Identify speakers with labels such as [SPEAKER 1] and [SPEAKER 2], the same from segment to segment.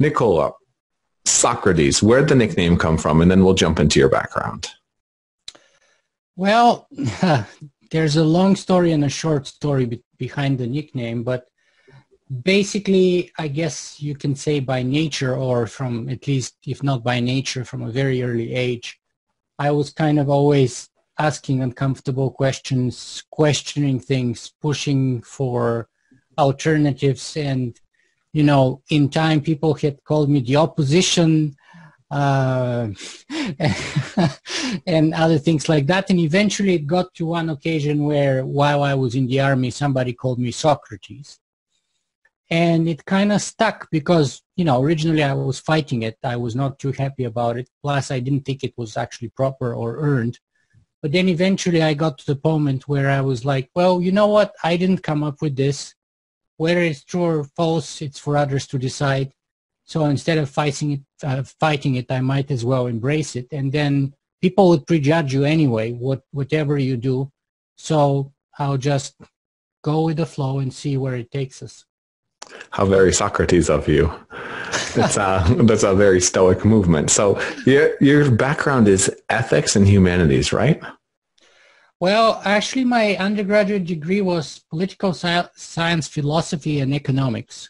[SPEAKER 1] Nikola, Socrates, where'd the nickname come from? And then we'll jump into your background.
[SPEAKER 2] Well, there's a long story and a short story be- behind the nickname, but basically, I guess you can say by nature or from at least, if not by nature, from a very early age, I was kind of always asking uncomfortable questions, questioning things, pushing for alternatives. And, you know, in time, people had called me the opposition uh, and other things like that. And eventually it got to one occasion where while I was in the army, somebody called me Socrates. And it kind of stuck because, you know, originally I was fighting it. I was not too happy about it. Plus, I didn't think it was actually proper or earned. But then eventually I got to the moment where I was like, well, you know what? I didn't come up with this. Whether it's true or false, it's for others to decide. So instead of fighting it, uh, fighting it, I might as well embrace it. And then people would prejudge you anyway, what, whatever you do. So I'll just go with the flow and see where it takes us.
[SPEAKER 1] How very Socrates of you. That's a, that's a very stoic movement. So your, your background is ethics and humanities, right?
[SPEAKER 2] Well, actually, my undergraduate degree was political science, philosophy, and economics.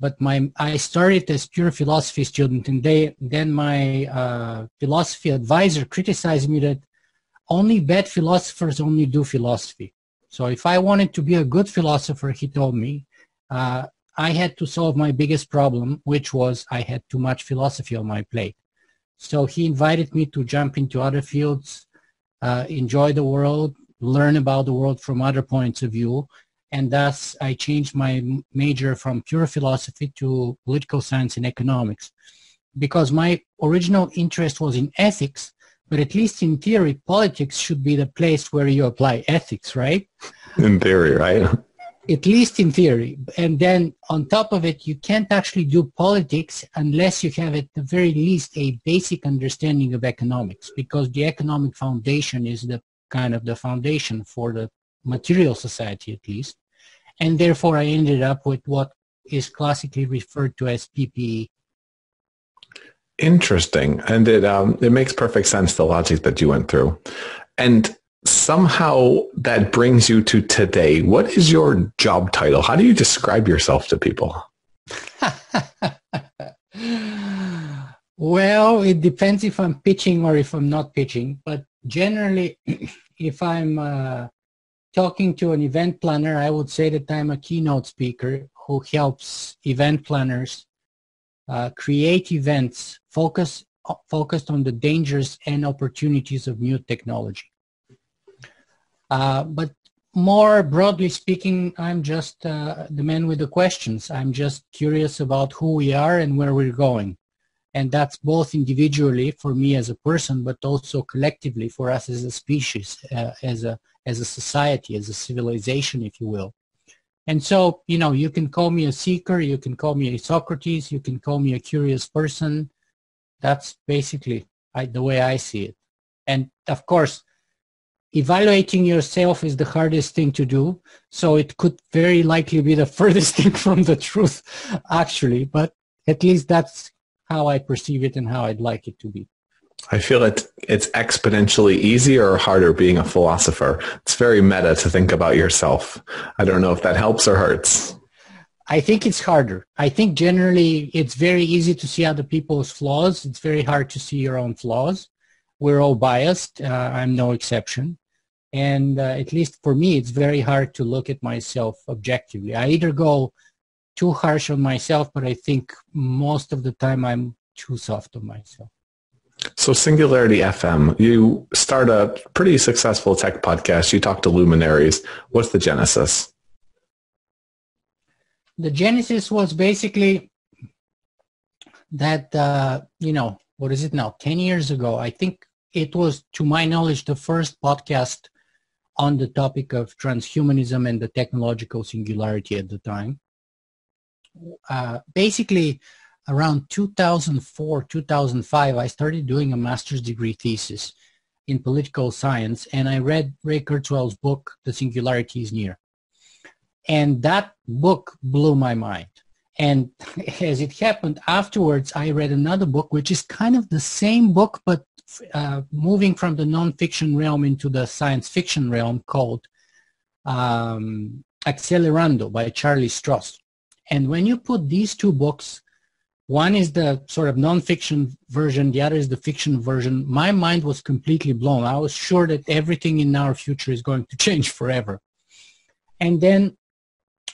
[SPEAKER 2] But my I started as pure philosophy student, and they, then my uh, philosophy advisor criticized me that only bad philosophers only do philosophy. So if I wanted to be a good philosopher, he told me, uh, I had to solve my biggest problem, which was I had too much philosophy on my plate. So he invited me to jump into other fields, uh, enjoy the world, learn about the world from other points of view. And thus I changed my major from pure philosophy to political science and economics. Because my original interest was in ethics, but at least in theory, politics should be the place where you apply ethics, right?
[SPEAKER 1] In theory, right?
[SPEAKER 2] at least in theory. And then on top of it, you can't actually do politics unless you have at the very least a basic understanding of economics because the economic foundation is the kind of the foundation for the material society at least. And therefore I ended up with what is classically referred to as PPE.
[SPEAKER 1] Interesting. And it, um, it makes perfect sense, the logic that you went through. And somehow that brings you to today. What is your job title? How do you describe yourself to people?
[SPEAKER 2] well, it depends if I'm pitching or if I'm not pitching. But generally, if I'm uh, talking to an event planner, I would say that I'm a keynote speaker who helps event planners uh, create events focus, focused on the dangers and opportunities of new technology. Uh, but more broadly speaking, I'm just uh, the man with the questions. I'm just curious about who we are and where we're going. And that's both individually for me as a person, but also collectively for us as a species, uh, as, a, as a society, as a civilization, if you will. And so, you know, you can call me a seeker, you can call me a Socrates, you can call me a curious person. That's basically I, the way I see it. And of course, evaluating yourself is the hardest thing to do. So it could very likely be the furthest thing from the truth, actually. But at least that's how I perceive it and how I'd like it to be.
[SPEAKER 1] I feel it, it's exponentially easier or harder being a philosopher. It's very meta to think about yourself. I don't know if that helps or hurts.
[SPEAKER 2] I think it's harder. I think generally it's very easy to see other people's flaws. It's very hard to see your own flaws we're all biased. Uh, I'm no exception. And uh, at least for me, it's very hard to look at myself objectively. I either go too harsh on myself, but I think most of the time I'm too soft on myself.
[SPEAKER 1] So Singularity FM, you start a pretty successful tech podcast. You talk to luminaries. What's the genesis?
[SPEAKER 2] The genesis was basically that, uh, you know, what is it now? 10 years ago, I think it was, to my knowledge, the first podcast on the topic of transhumanism and the technological singularity at the time. Uh, basically, around 2004, 2005, I started doing a master's degree thesis in political science, and I read Ray Kurzweil's book, The Singularity is Near. And that book blew my mind. And as it happened afterwards, I read another book, which is kind of the same book, but uh, moving from the nonfiction realm into the science fiction realm called um, Accelerando by Charlie Stross. And when you put these two books, one is the sort of nonfiction version, the other is the fiction version, my mind was completely blown. I was sure that everything in our future is going to change forever. And then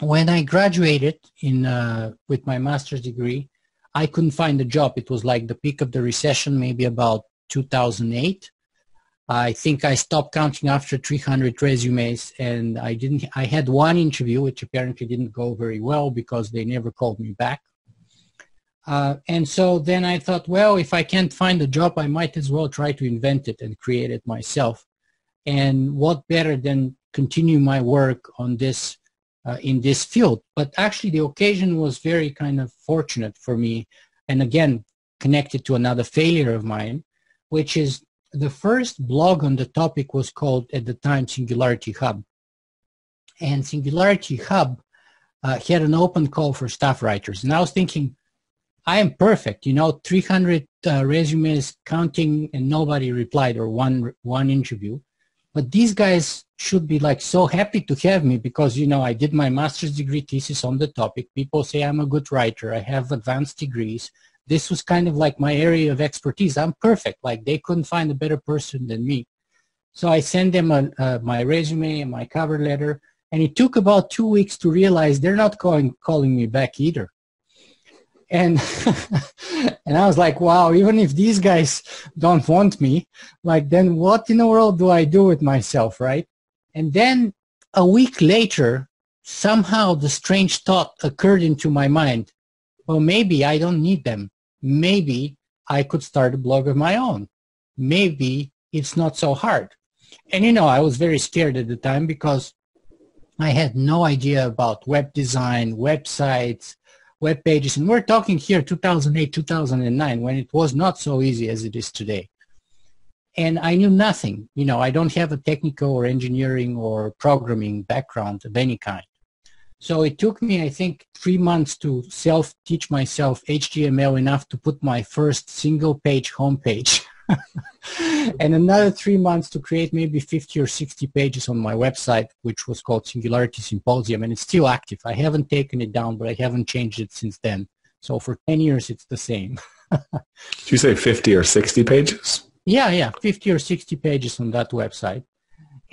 [SPEAKER 2] when I graduated in uh, with my master's degree, I couldn't find a job. It was like the peak of the recession, maybe about 2008. I think I stopped counting after 300 resumes, and I didn't. I had one interview, which apparently didn't go very well because they never called me back. Uh, and so then I thought, well, if I can't find a job, I might as well try to invent it and create it myself. And what better than continue my work on this uh, in this field. But actually, the occasion was very kind of fortunate for me, and again connected to another failure of mine, which is the first blog on the topic was called at the time Singularity Hub, and Singularity Hub uh, had an open call for staff writers, and I was thinking. I am perfect, you know, 300 uh, resumes counting and nobody replied or one, one interview. But these guys should be like so happy to have me because, you know, I did my master's degree thesis on the topic. People say I'm a good writer. I have advanced degrees. This was kind of like my area of expertise. I'm perfect. Like they couldn't find a better person than me. So I sent them uh, my resume and my cover letter. And it took about two weeks to realize they're not calling, calling me back either and and I was like, wow, even if these guys don't want me, like then what in the world do I do with myself, right? And then a week later, somehow the strange thought occurred into my mind. Well, maybe I don't need them. Maybe I could start a blog of my own. Maybe it's not so hard. And you know, I was very scared at the time because I had no idea about web design, websites, web pages. And we're talking here 2008, 2009, when it was not so easy as it is today. And I knew nothing. You know, I don't have a technical or engineering or programming background of any kind. So it took me, I think, three months to self-teach myself HTML enough to put my first single-page homepage and another three months to create maybe 50 or 60 pages on my website, which was called Singularity Symposium, and it's still active. I haven't taken it down, but I haven't changed it since then. So for 10 years, it's the same.
[SPEAKER 1] Did you say 50 or 60 pages?
[SPEAKER 2] Yeah, yeah, 50 or 60 pages on that website.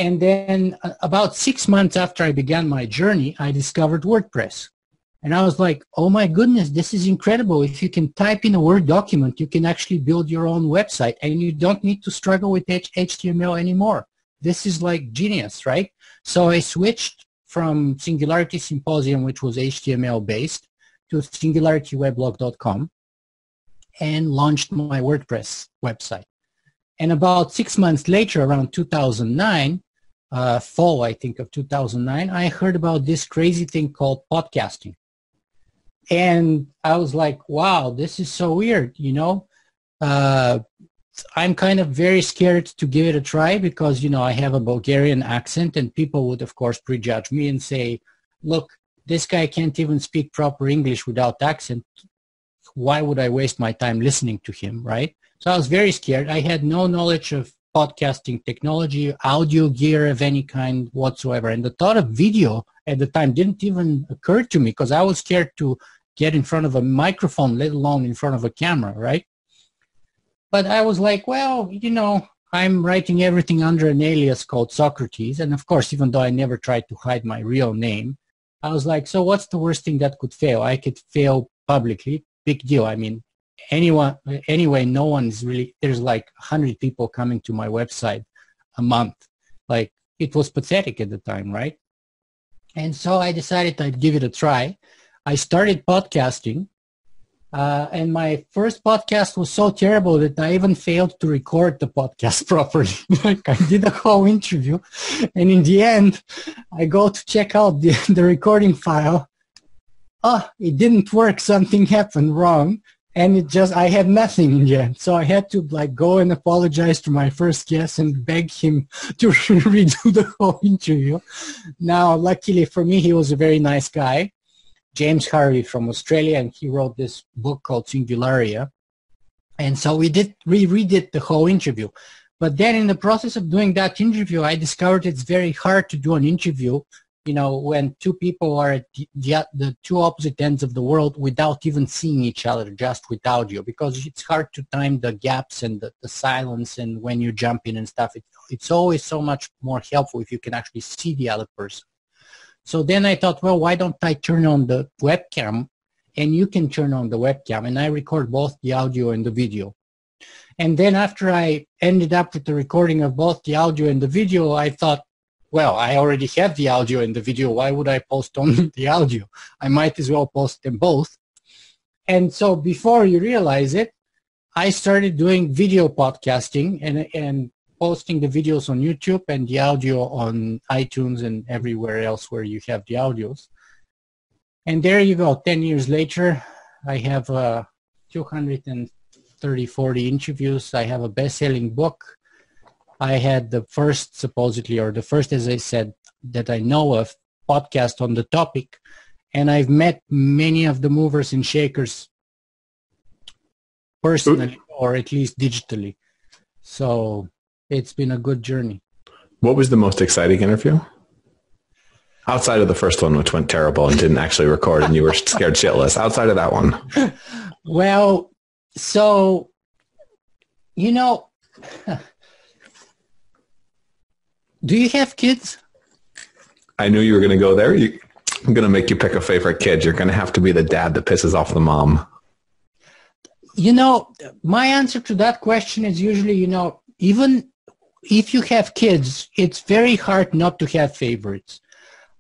[SPEAKER 2] And then uh, about six months after I began my journey, I discovered WordPress. And I was like, oh my goodness, this is incredible. If you can type in a Word document, you can actually build your own website and you don't need to struggle with HTML anymore. This is like genius, right? So I switched from Singularity Symposium, which was HTML based, to singularityweblog.com and launched my WordPress website. And about six months later, around 2009, uh, fall, I think, of 2009, I heard about this crazy thing called podcasting and I was like, wow, this is so weird, you know. Uh, I'm kind of very scared to give it a try because, you know, I have a Bulgarian accent and people would, of course, prejudge me and say, look, this guy can't even speak proper English without accent. Why would I waste my time listening to him, right? So I was very scared. I had no knowledge of podcasting technology, audio gear of any kind whatsoever. And the thought of video at the time didn't even occur to me because I was scared to get in front of a microphone, let alone in front of a camera, right? But I was like, well, you know, I'm writing everything under an alias called Socrates. And of course, even though I never tried to hide my real name, I was like, so what's the worst thing that could fail? I could fail publicly. Big deal. I mean, anyone, anyway, no one's really, there's like 100 people coming to my website a month. Like, it was pathetic at the time, right? And so I decided I'd give it a try. I started podcasting, uh, and my first podcast was so terrible that I even failed to record the podcast properly. like I did a whole interview, and in the end, I go to check out the, the recording file. Oh, it didn't work. Something happened wrong and it just i had nothing yet, so i had to like go and apologize to my first guest and beg him to redo the whole interview now luckily for me he was a very nice guy James Harvey from Australia, and he wrote this book called Singularia. And so we did we redid the whole interview. But then in the process of doing that interview, I discovered it's very hard to do an interview, you know, when two people are at the, two opposite ends of the world without even seeing each other, just with audio, because it's hard to time the gaps and the, the silence and when you jump in and stuff. It, it's always so much more helpful if you can actually see the other person. So then I thought, well, why don't I turn on the webcam and you can turn on the webcam and I record both the audio and the video. And then after I ended up with the recording of both the audio and the video, I thought, well, I already have the audio and the video. Why would I post only the audio? I might as well post them both. And so before you realize it, I started doing video podcasting and, and posting the videos on YouTube and the audio on iTunes and everywhere else where you have the audios. And there you go. 10 years later, I have uh, 230, 40 interviews. I have a best-selling book. I had the first, supposedly, or the first, as I said, that I know of, podcast on the topic. And I've met many of the movers and shakers personally, or at least digitally. So it's been a good journey.
[SPEAKER 1] What was the most exciting interview? Outside of the first one, which went terrible and didn't actually record and you were scared shitless. Outside of that one.
[SPEAKER 2] Well, so, you know, do you have kids?
[SPEAKER 1] I knew you were going to go there. You, I'm going to make you pick a favorite kid. You're going to have to be the dad that pisses off the mom.
[SPEAKER 2] You know, my answer to that question is usually, you know, even if you have kids, it's very hard not to have favorites.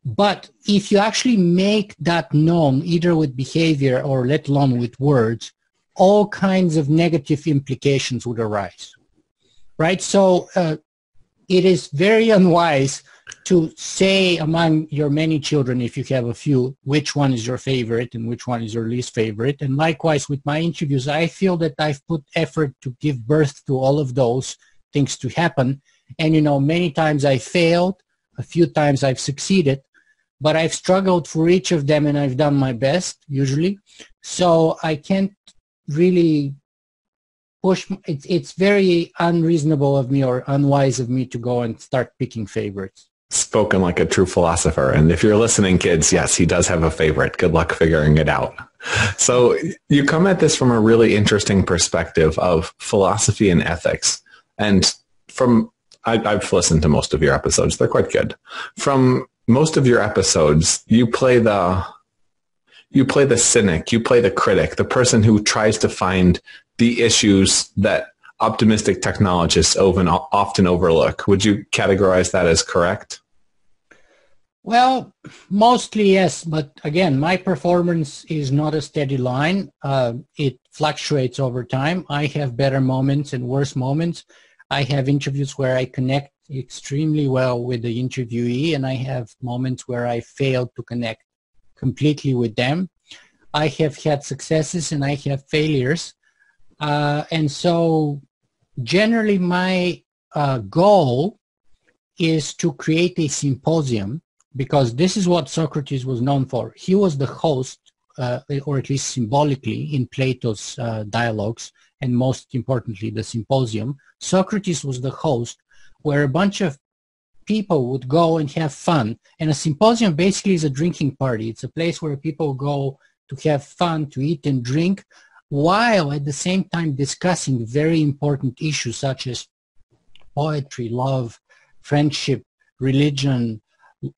[SPEAKER 2] But if you actually make that known, either with behavior or let alone with words, all kinds of negative implications would arise. Right? So uh, it is very unwise to say among your many children, if you have a few, which one is your favorite and which one is your least favorite. And likewise with my interviews, I feel that I've put effort to give birth to all of those things to happen. And, you know, many times I failed, a few times I've succeeded, but I've struggled for each of them and I've done my best usually. So I can't really push. It's, it's very unreasonable of me or unwise of me to go and start picking favorites.
[SPEAKER 1] Spoken like a true philosopher. And if you're listening, kids, yes, he does have a favorite. Good luck figuring it out. So you come at this from a really interesting perspective of philosophy and ethics. And from I, have listened to most of your episodes; they're quite good. From most of your episodes, you play the you play the cynic, you play the critic, the person who tries to find the issues that optimistic technologists often often overlook. Would you categorize that as correct?
[SPEAKER 2] Well, mostly yes, but again, my performance is not a steady line. Uh, it fluctuates over time. I have better moments and worse moments. I have interviews where I connect extremely well with the interviewee and I have moments where I fail to connect completely with them. I have had successes and I have failures. Uh, and so generally my uh, goal is to create a symposium because this is what Socrates was known for. He was the host, uh, or at least symbolically, in Plato's uh, dialogues and most importantly, the symposium, Socrates was the host where a bunch of people would go and have fun. And a symposium basically is a drinking party. It's a place where people go to have fun, to eat and drink, while at the same time discussing very important issues such as poetry, love, friendship, religion,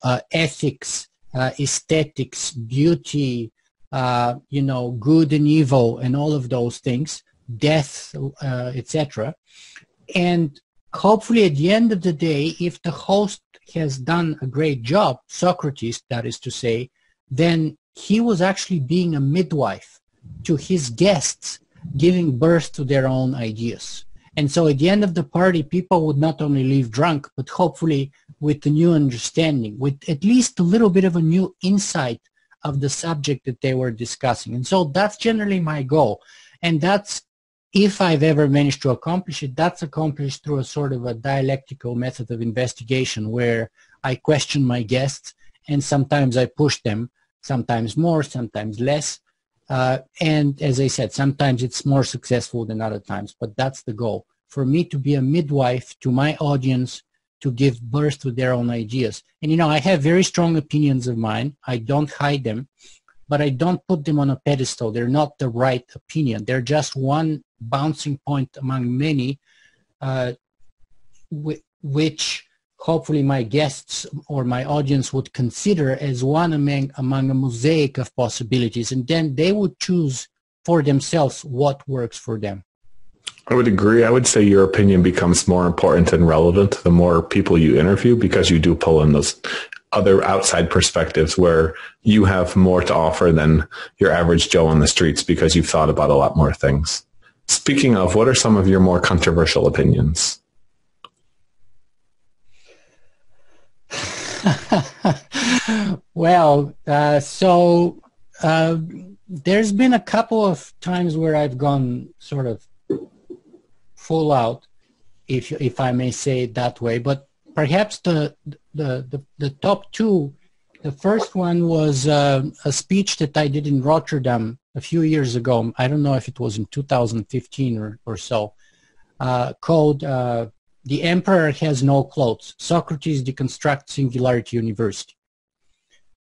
[SPEAKER 2] uh, ethics, uh, aesthetics, beauty, uh, you know, good and evil, and all of those things death, uh, etc. And hopefully at the end of the day, if the host has done a great job, Socrates, that is to say, then he was actually being a midwife to his guests, giving birth to their own ideas. And so at the end of the party, people would not only leave drunk, but hopefully with a new understanding, with at least a little bit of a new insight of the subject that they were discussing. And so that's generally my goal. And that's if I've ever managed to accomplish it, that's accomplished through a sort of a dialectical method of investigation where I question my guests and sometimes I push them sometimes more, sometimes less. Uh, and as I said, sometimes it's more successful than other times, but that's the goal. For me to be a midwife to my audience to give birth to their own ideas. And you know, I have very strong opinions of mine. I don't hide them, but I don't put them on a pedestal. They're not the right opinion. They're just one bouncing point among many, uh, which hopefully my guests or my audience would consider as one among, among a mosaic of possibilities. And then they would choose for themselves what works for them.
[SPEAKER 1] I would agree. I would say your opinion becomes more important and relevant the more people you interview because you do pull in those other outside perspectives where you have more to offer than your average Joe on the streets because you've thought about a lot more things. Speaking of, what are some of your more controversial opinions?
[SPEAKER 2] well, uh, so uh, there's been a couple of times where I've gone sort of full out, if if I may say it that way. But perhaps the the the, the top two. The first one was uh, a speech that I did in Rotterdam a few years ago. I don't know if it was in 2015 or, or so, uh, called uh, the emperor has no clothes. Socrates deconstructs Singularity University.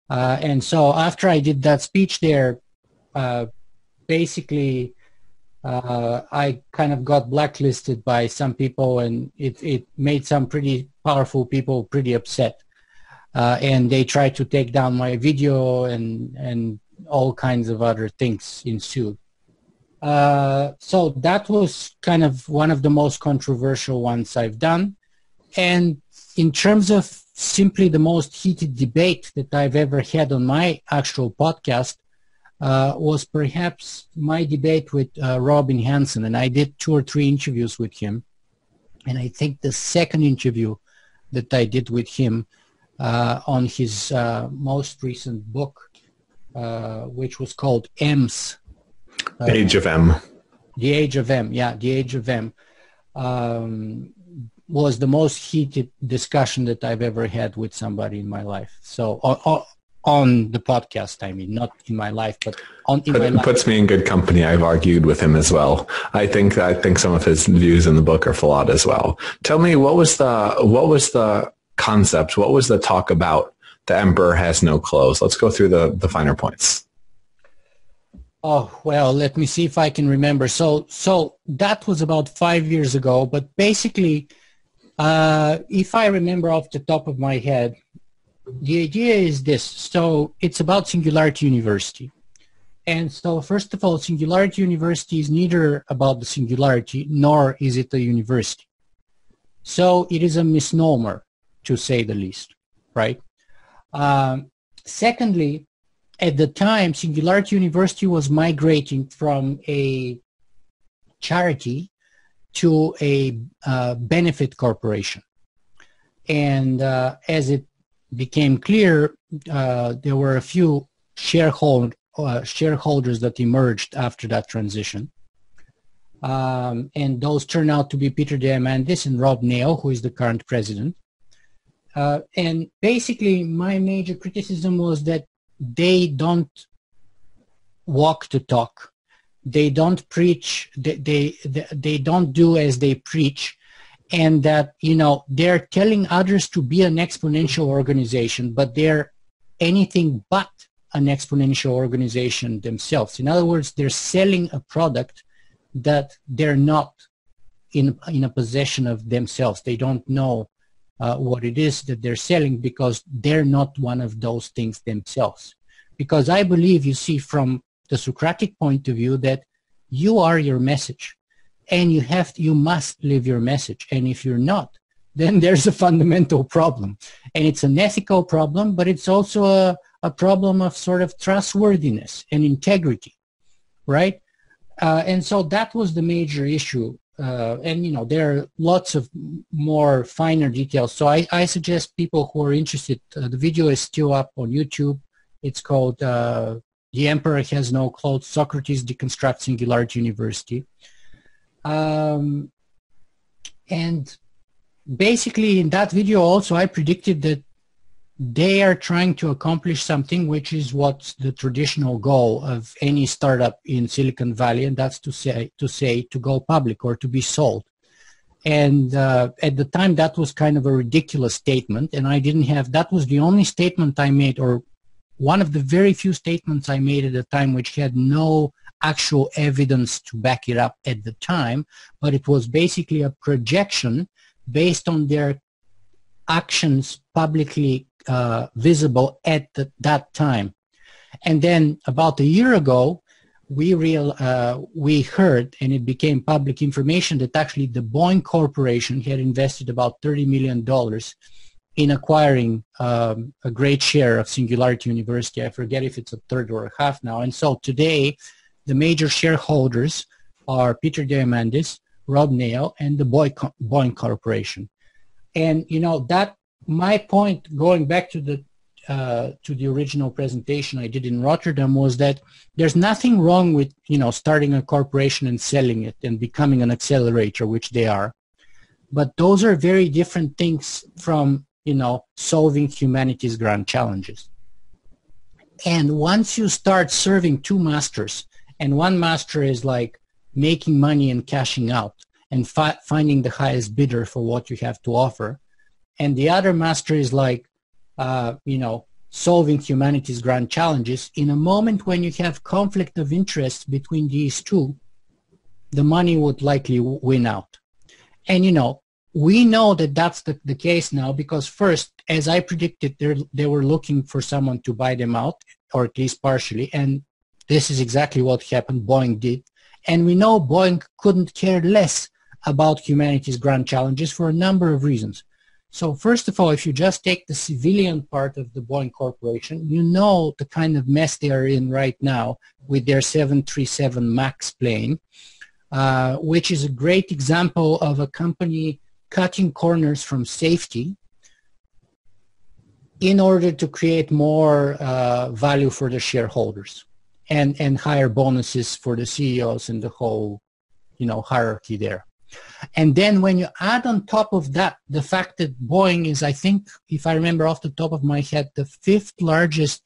[SPEAKER 2] Uh, and so after I did that speech there, uh, basically uh, I kind of got blacklisted by some people and it, it made some pretty powerful people pretty upset. Uh, and they tried to take down my video and, and all kinds of other things ensued. Uh, so that was kind of one of the most controversial ones I've done. And in terms of simply the most heated debate that I've ever had on my actual podcast uh, was perhaps my debate with uh, Robin Hanson. And I did two or three interviews with him. And I think the second interview that I did with him uh, on his uh, most recent book, uh, which was called Ems,
[SPEAKER 1] the Age of Em.
[SPEAKER 2] The Age of Em, yeah, The Age of Em um, was the most heated discussion that I've ever had with somebody in my life. So on, on the podcast, I mean, not in my life, but on in
[SPEAKER 1] Put,
[SPEAKER 2] my life.
[SPEAKER 1] Puts me in good company. I've argued with him as well. I think I think some of his views in the book are flawed as well. Tell me what was the what was the concept? What was the talk about? The emperor has no clothes. Let's go through the the finer points.
[SPEAKER 2] Oh, well, let me see if I can remember. So, so that was about five years ago, but basically, uh, if I remember off the top of my head, the idea is this. So it's about Singularity University. And so first of all, Singularity University is neither about the singularity nor is it a university. So it is a misnomer, to say the least, right? Um, secondly, at the time, Singularity University was migrating from a charity to a uh, benefit corporation. And uh, as it became clear, uh, there were a few sharehold, uh, shareholders that emerged after that transition. Um, and those turned out to be Peter Diamandis and Rob Nail, who is the current president. Uh, and basically, my major criticism was that they don't walk to talk. They don't preach. They, they, they don't do as they preach. And that, you know, they're telling others to be an exponential organization, but they're anything but an exponential organization themselves. In other words, they're selling a product that they're not in, in a possession of themselves. They don't know uh, what it is that they're selling because they're not one of those things themselves. Because I believe, you see, from the Socratic point of view, that you are your message and you have to, you must live your message. And if you're not, then there's a fundamental problem. And it's an ethical problem, but it's also a, a problem of sort of trustworthiness and integrity, right? Uh, and so that was the major issue uh, and you know there are lots of more finer details. So I, I suggest people who are interested. Uh, the video is still up on YouTube. It's called uh, "The Emperor Has No Clothes: Socrates Deconstructs Singularity University," um, and basically in that video also I predicted that they are trying to accomplish something which is what's the traditional goal of any startup in Silicon Valley, and that's to say to say to go public or to be sold. And uh, at the time, that was kind of a ridiculous statement, and I didn't have. That was the only statement I made, or one of the very few statements I made at the time, which had no actual evidence to back it up at the time, but it was basically a projection based on their actions publicly uh, visible at the, that time. And then about a year ago, we real uh, we heard, and it became public information that actually the Boeing Corporation had invested about thirty million dollars in acquiring um, a great share of Singularity University. I forget if it's a third or a half now. And so today, the major shareholders are Peter Diamandis, Rob Nail, and the Boeing Corporation. And you know that my point, going back to the uh, to the original presentation I did in Rotterdam, was that there's nothing wrong with you know starting a corporation and selling it and becoming an accelerator, which they are. But those are very different things from you know solving humanity's grand challenges. And once you start serving two masters, and one master is like making money and cashing out, and fi- finding the highest bidder for what you have to offer. And the other master is like, uh, you know, solving humanity's grand challenges. In a moment when you have conflict of interest between these two, the money would likely win out. And, you know, we know that that's the, the case now because first, as I predicted, they were looking for someone to buy them out, or at least partially. And this is exactly what happened. Boeing did. And we know Boeing couldn't care less about humanity's grand challenges for a number of reasons. So first of all, if you just take the civilian part of the Boeing Corporation, you know the kind of mess they are in right now with their 737 MAX plane, uh, which is a great example of a company cutting corners from safety in order to create more uh, value for the shareholders and, and higher bonuses for the CEOs and the whole, you know, hierarchy there. And then when you add on top of that the fact that Boeing is, I think, if I remember off the top of my head, the fifth largest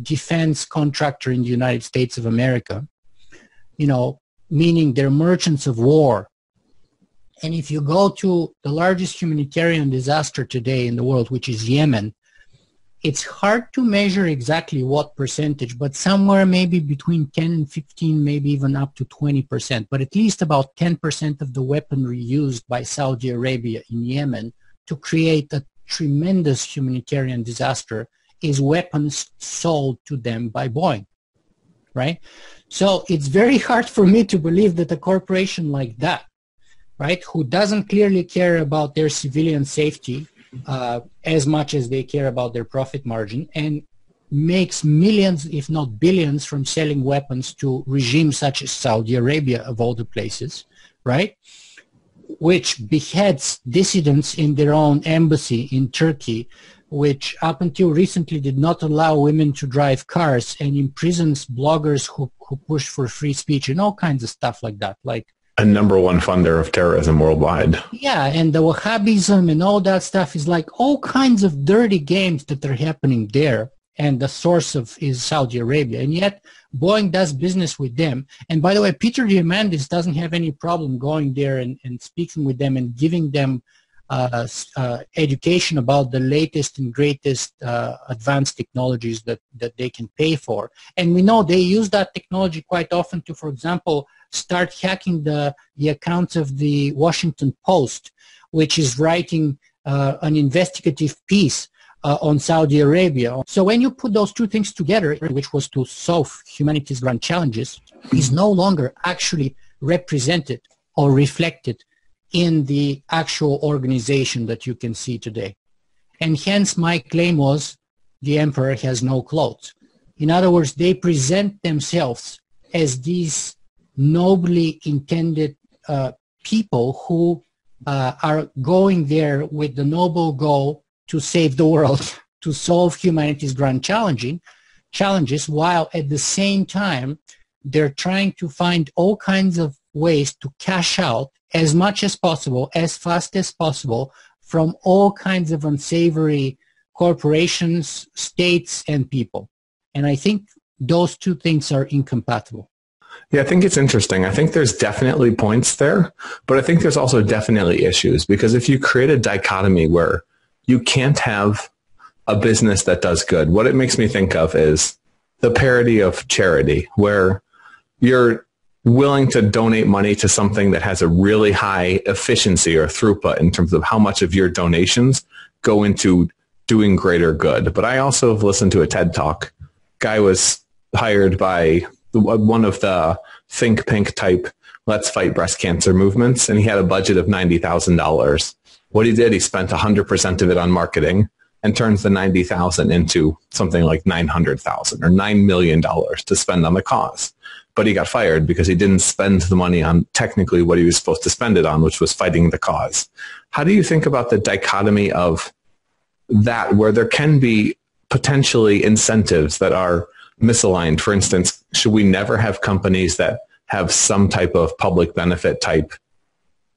[SPEAKER 2] defense contractor in the United States of America, you know, meaning they're merchants of war. And if you go to the largest humanitarian disaster today in the world, which is Yemen, it's hard to measure exactly what percentage, but somewhere maybe between 10 and 15, maybe even up to 20%, but at least about 10% of the weaponry used by Saudi Arabia in Yemen to create a tremendous humanitarian disaster is weapons sold to them by Boeing, right? So it's very hard for me to believe that a corporation like that, right, who doesn't clearly care about their civilian safety, uh, as much as they care about their profit margin and makes millions, if not billions, from selling weapons to regimes such as Saudi Arabia, of all the places, right? Which beheads dissidents in their own embassy in Turkey, which up until recently did not allow women to drive cars and imprisons bloggers who, who push for free speech and all kinds of stuff like that. Like
[SPEAKER 1] a number one funder of terrorism worldwide.
[SPEAKER 2] Yeah, and the Wahhabism and all that stuff is like all kinds of dirty games that are happening there. And the source of is Saudi Arabia. And yet Boeing does business with them. And by the way, Peter Diamandis doesn't have any problem going there and, and speaking with them and giving them education about the latest and greatest uh, advanced technologies that, that they can pay for. And we know they use that technology quite often to, for example, start hacking the, the accounts of the Washington Post, which is writing uh, an investigative piece uh, on Saudi Arabia. So when you put those two things together, which was to solve humanity's grand challenges, is no longer actually represented or reflected in the actual organization that you can see today. And hence my claim was the emperor has no clothes. In other words, they present themselves as these nobly intended uh, people who uh, are going there with the noble goal to save the world, to solve humanity's grand challenging challenges, while at the same time they're trying to find all kinds of ways to cash out as much as possible, as fast as possible, from all kinds of unsavory corporations, states, and people. And I think those two things are incompatible.
[SPEAKER 1] Yeah, I think it's interesting. I think there's definitely points there, but I think there's also definitely issues because if you create a dichotomy where you can't have a business that does good, what it makes me think of is the parody of charity where you're willing to donate money to something that has a really high efficiency or throughput in terms of how much of your donations go into doing greater good. But I also have listened to a TED talk. Guy was hired by one of the think pink type let's fight breast cancer movements and he had a budget of $90,000. What he did, he spent 100% of it on marketing and turns the 90,000 into something like 900,000 or 9 million dollars to spend on the cause. But he got fired because he didn't spend the money on technically what he was supposed to spend it on, which was fighting the cause. How do you think about the dichotomy of that where there can be potentially incentives that are misaligned. For instance, should we never have companies that have some type of public benefit type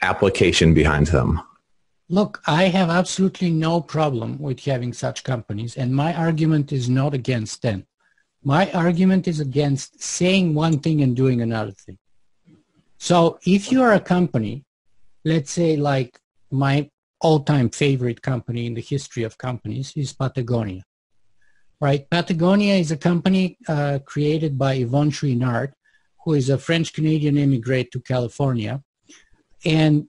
[SPEAKER 1] application behind them?
[SPEAKER 2] Look, I have absolutely no problem with having such companies, and my argument is not against them. My argument is against saying one thing and doing another thing. So if you are a company, let's say like my all-time favorite company in the history of companies is Patagonia right? Patagonia is a company uh, created by Yvon Chouinard, who is a French-Canadian immigrant to California. And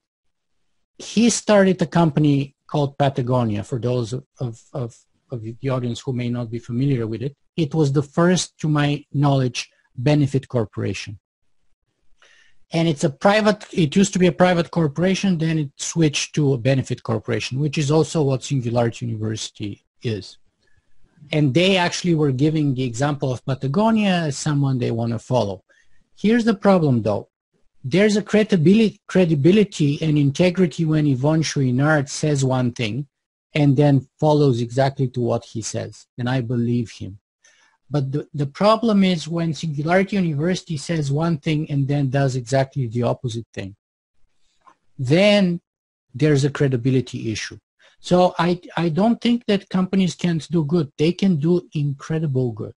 [SPEAKER 2] he started a company called Patagonia, for those of, of, of, of the audience who may not be familiar with it. It was the first, to my knowledge, benefit corporation. And it's a private, it used to be a private corporation, then it switched to a benefit corporation, which is also what Singularity University is and they actually were giving the example of Patagonia as someone they want to follow. Here's the problem though. There's a credibility, credibility and integrity when Yvon Chouinard says one thing and then follows exactly to what he says. And I believe him. But the, the problem is when Singularity University says one thing and then does exactly the opposite thing. Then there's a credibility issue. So I, I don't think that companies can't do good. They can do incredible good,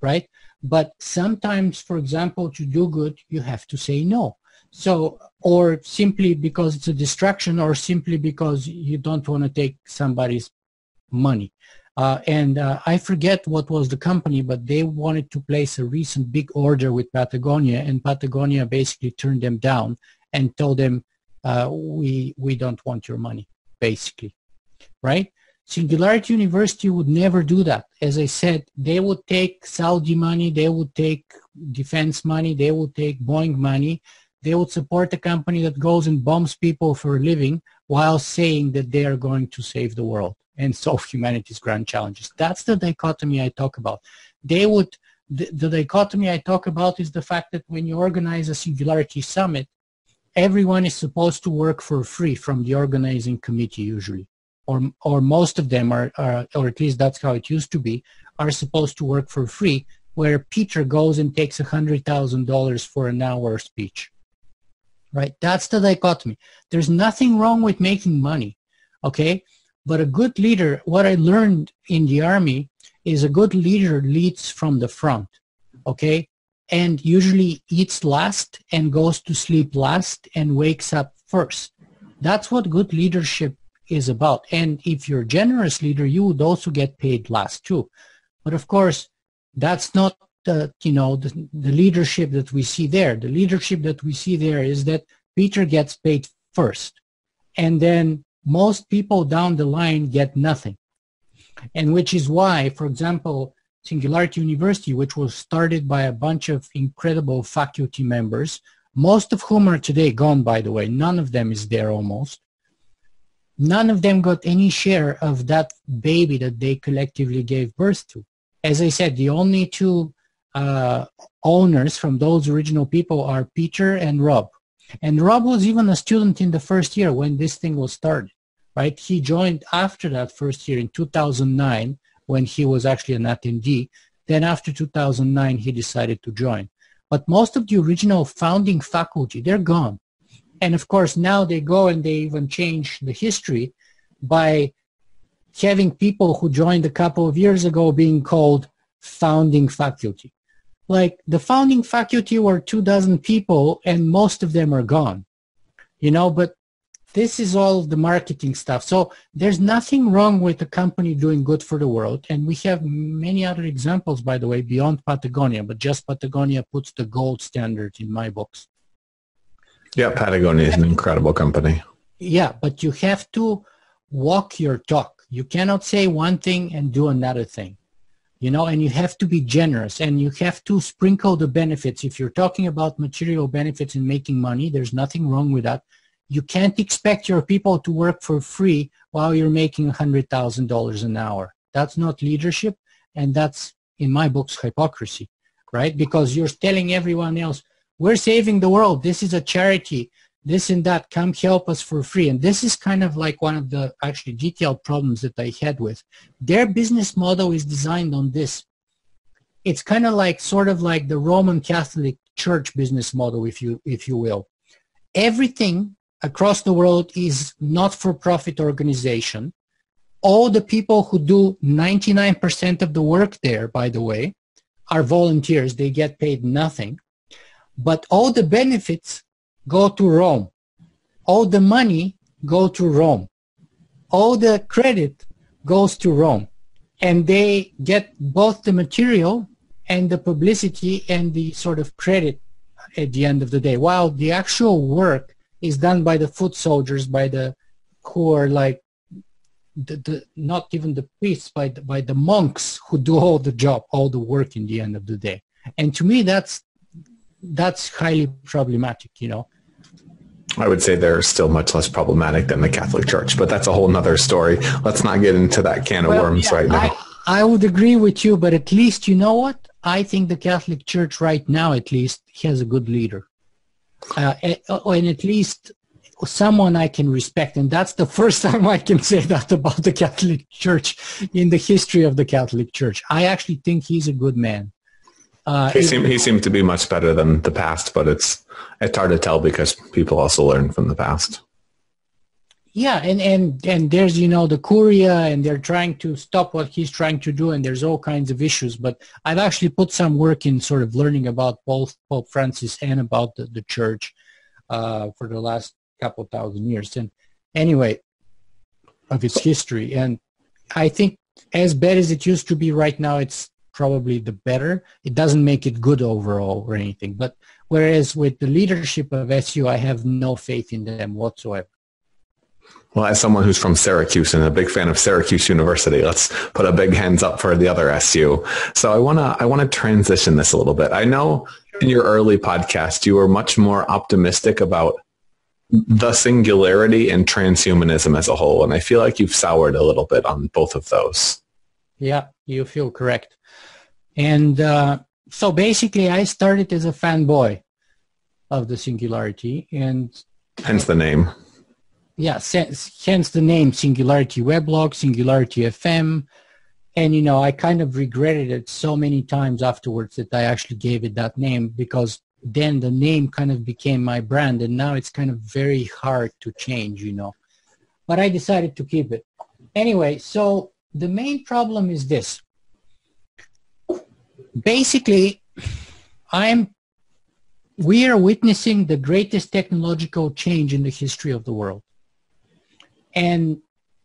[SPEAKER 2] right? But sometimes, for example, to do good, you have to say no. So, or simply because it's a distraction or simply because you don't want to take somebody's money. Uh, and uh, I forget what was the company, but they wanted to place a recent big order with Patagonia, and Patagonia basically turned them down and told them, uh, "We we don't want your money," basically right? Singularity University would never do that. As I said, they would take Saudi money, they would take defense money, they would take Boeing money, they would support a company that goes and bombs people for a living while saying that they are going to save the world and solve humanity's grand challenges. That's the dichotomy I talk about. They would, the, the dichotomy I talk about is the fact that when you organize a Singularity Summit, everyone is supposed to work for free from the organizing committee usually or or most of them are, are, or at least that's how it used to be, are supposed to work for free, where Peter goes and takes a hundred thousand dollars for an hour speech. Right? That's the dichotomy. There's nothing wrong with making money, okay? But a good leader, what I learned in the army is a good leader leads from the front, okay? And usually eats last and goes to sleep last and wakes up first. That's what good leadership is about. And if you're a generous leader, you would also get paid last too. But of course, that's not the, you know, the, the leadership that we see there. The leadership that we see there is that Peter gets paid first. And then most people down the line get nothing. And which is why, for example, Singularity University, which was started by a bunch of incredible faculty members, most of whom are today gone, by the way. None of them is there almost none of them got any share of that baby that they collectively gave birth to. As I said, the only two uh, owners from those original people are Peter and Rob. And Rob was even a student in the first year when this thing was started, right? He joined after that first year in 2009 when he was actually an attendee. Then after 2009, he decided to join. But most of the original founding faculty, they're gone. And of course, now they go and they even change the history by having people who joined a couple of years ago being called founding faculty. Like the founding faculty were two dozen people and most of them are gone, you know, but this is all the marketing stuff. So there's nothing wrong with a company doing good for the world. And we have many other examples, by the way, beyond Patagonia, but just Patagonia puts the gold standard in my books.
[SPEAKER 1] Yeah, Patagonia is an incredible company.
[SPEAKER 2] Yeah, but you have to walk your talk. You cannot say one thing and do another thing. You know, and you have to be generous and you have to sprinkle the benefits. If you're talking about material benefits and making money, there's nothing wrong with that you can't expect your people to work for free while you're making $100,000 an hour. That's not leadership, and that's, in my books, hypocrisy, right? Because you're telling everyone else, we're saving the world. This is a charity. This and that. Come help us for free. And this is kind of like one of the actually detailed problems that I had with. Their business model is designed on this. It's kind of like sort of like the Roman Catholic Church business model, if you if you will. Everything across the world is not-for-profit organization. All the people who do 99% of the work there, by the way, are volunteers. They get paid nothing. But all the benefits go to Rome. All the money go to Rome. All the credit goes to Rome. And they get both the material and the publicity and the sort of credit at the end of the day. While the actual work is done by the foot soldiers, by the who are like the, the not even the priests, by the, by the monks who do all the job, all the work in the end of the day. And to me, that's that's highly problematic. You know.
[SPEAKER 1] I would say they're still much less problematic than the Catholic Church, but that's a whole nother story. Let's not get into that can well, of worms yeah, right now.
[SPEAKER 2] I, I would agree with you, but at least you know what? I think the Catholic Church right now, at least, has a good leader uh, and at least someone I can respect. And that's the first time I can say that about the Catholic Church in the history of the Catholic Church. I actually think he's a good man.
[SPEAKER 1] Uh, he seemed he seemed to be much better than the past, but it's it's hard to tell because people also learn from the past.
[SPEAKER 2] Yeah, and, and, and there's, you know, the Curia and they're trying to stop what he's trying to do and there's all kinds of issues. But I've actually put some work in sort of learning about both Pope Francis and about the, the church uh, for the last couple thousand years. And anyway, of its history. And I think as bad as it used to be right now, it's probably the better. It doesn't make it good overall or anything. But whereas with the leadership of SU, I have no faith in them whatsoever.
[SPEAKER 1] Well, as someone who's from Syracuse and a big fan of Syracuse University, let's put a big hands up for the other SU. So I want to I want to transition this a little bit. I know in your early podcast you were much more optimistic about the singularity and transhumanism as a whole, and I feel like you've soured a little bit on both of those.
[SPEAKER 2] Yeah, you feel correct. And uh, so basically, I started as a fanboy of the singularity, and
[SPEAKER 1] hence the name
[SPEAKER 2] yeah, hence the name Singularity Weblog, Singularity FM. And, you know, I kind of regretted it so many times afterwards that I actually gave it that name because then the name kind of became my brand and now it's kind of very hard to change, you know. But I decided to keep it. Anyway, so the main problem is this. Basically, I'm we are witnessing the greatest technological change in the history of the world. And,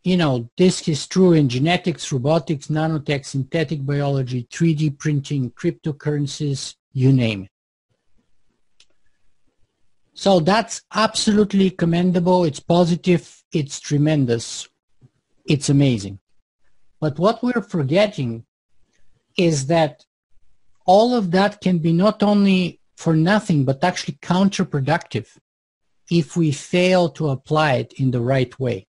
[SPEAKER 2] you know, this is true in genetics, robotics, nanotech, synthetic biology, 3D printing, cryptocurrencies, you name it. So that's absolutely commendable. It's positive. It's tremendous. It's amazing. But what we're forgetting is that all of that can be not only for nothing, but actually counterproductive if we fail to apply it in the right way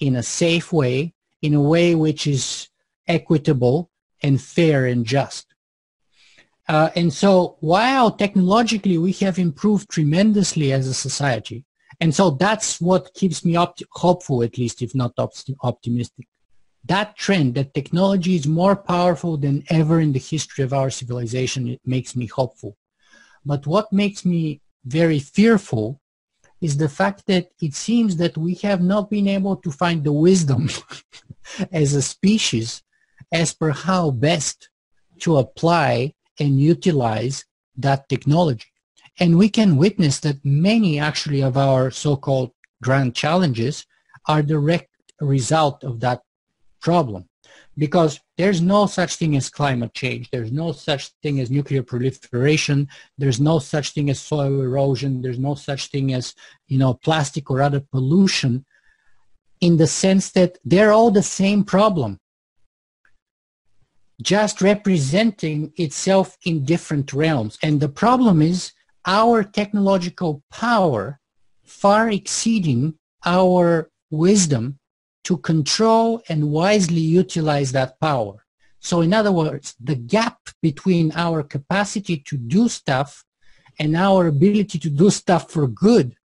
[SPEAKER 2] in a safe way, in a way which is equitable and fair and just. Uh, and so while technologically we have improved tremendously as a society, and so that's what keeps me opt- hopeful, at least if not op- optimistic. That trend that technology is more powerful than ever in the history of our civilization, it makes me hopeful. But what makes me very fearful is the fact that it seems that we have not been able to find the wisdom as a species as per how best to apply and utilize that technology. And we can witness that many actually of our so-called grand challenges are direct result of that problem because there's no such thing as climate change. There's no such thing as nuclear proliferation. There's no such thing as soil erosion. There's no such thing as, you know, plastic or other pollution in the sense that they're all the same problem, just representing itself in different realms. And the problem is our technological power far exceeding our wisdom to control and wisely utilize that power. So in other words, the gap between our capacity to do stuff and our ability to do stuff for good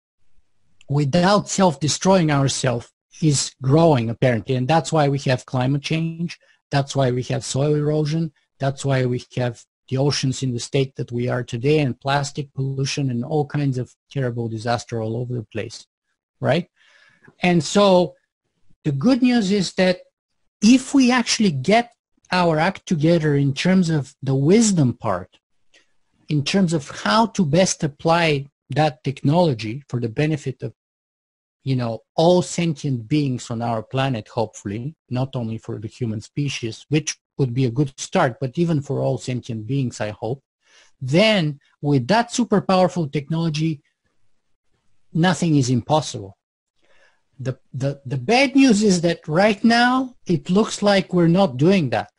[SPEAKER 2] without self-destroying ourselves is growing apparently. And that's why we have climate change. That's why we have soil erosion. That's why we have the oceans in the state that we are today and plastic pollution and all kinds of terrible disaster all over the place. Right? And so the good news is that if we actually get our act together in terms of the wisdom part, in terms of how to best apply that technology for the benefit of you know all sentient beings on our planet hopefully not only for the human species which would be a good start but even for all sentient beings i hope then with that super powerful technology nothing is impossible the, the, the bad news is that right now it looks like we're not doing that.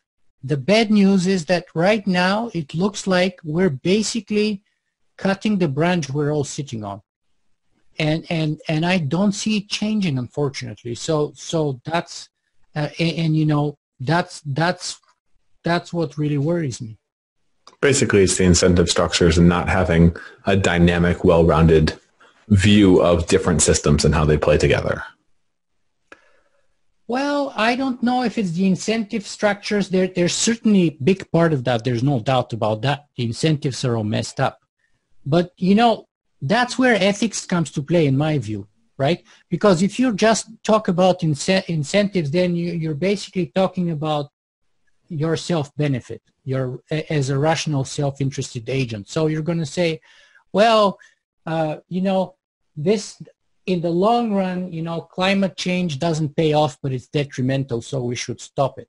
[SPEAKER 2] The bad news is that right now it looks like we're basically cutting the branch we're all sitting on. And, and, and I don't see it changing, unfortunately. So, so that's, uh, and, and, you know, that's, that's, that's what really worries me.
[SPEAKER 1] Basically, it's the incentive structures and not having a dynamic, well-rounded view of different systems and how they play together?
[SPEAKER 2] Well, I don't know if it's the incentive structures. There, there's certainly a big part of that. There's no doubt about that. The incentives are all messed up. But, you know, that's where ethics comes to play in my view, right? Because if you just talk about incentives, then you, you're basically talking about your self-benefit, your as a rational self-interested agent. So you're going to say, well, uh, you know, this in the long run, you know, climate change doesn't pay off, but it's detrimental, so we should stop it.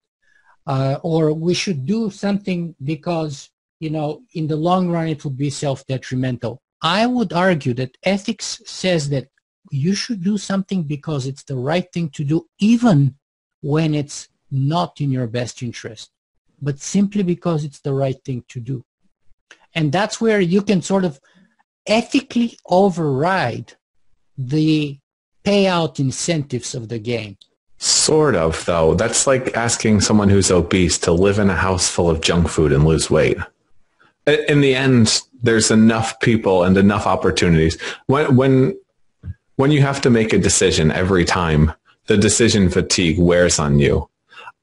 [SPEAKER 2] Uh, or we should do something because, you know, in the long run, it will be self-detrimental. I would argue that ethics says that you should do something because it's the right thing to do, even when it's not in your best interest, but simply because it's the right thing to do. And that's where you can sort of ethically override the payout incentives of the game.
[SPEAKER 1] Sort of, though. That's like asking someone who's obese to live in a house full of junk food and lose weight. In the end, there's enough people and enough opportunities. When, when, when you have to make a decision every time, the decision fatigue wears on you.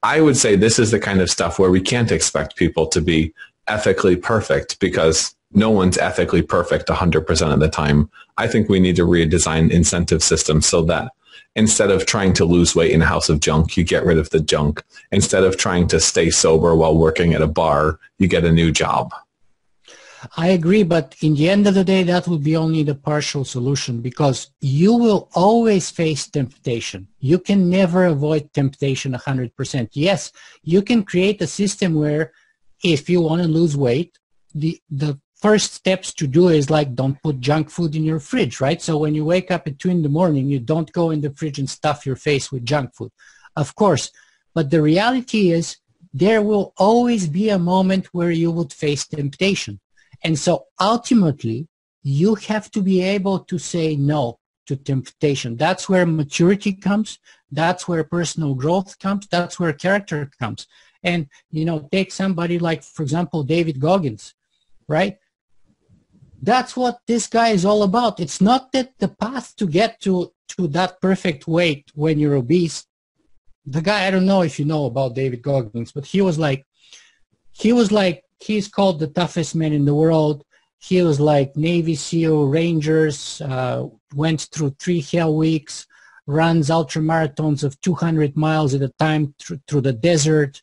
[SPEAKER 1] I would say this is the kind of stuff where we can't expect people to be ethically perfect because no one's ethically perfect 100% of the time. I think we need to redesign incentive systems so that instead of trying to lose weight in a house of junk, you get rid of the junk. Instead of trying to stay sober while working at a bar, you get a new job.
[SPEAKER 2] I agree, but in the end of the day, that would be only the partial solution because you will always face temptation. You can never avoid temptation 100%. Yes, you can create a system where if you want to lose weight, the, the first steps to do is like don't put junk food in your fridge, right? So when you wake up at two in the morning, you don't go in the fridge and stuff your face with junk food. Of course. But the reality is there will always be a moment where you would face temptation. And so ultimately, you have to be able to say no to temptation. That's where maturity comes. That's where personal growth comes. That's where character comes. And, you know, take somebody like, for example, David Goggins, right? That's what this guy is all about. It's not that the path to get to, to that perfect weight when you're obese. The guy, I don't know if you know about David Goggins, but he was like, he was like, he's called the toughest man in the world. He was like Navy SEAL Rangers, uh, went through three hell weeks, runs ultra marathons of 200 miles at a time through, through the desert,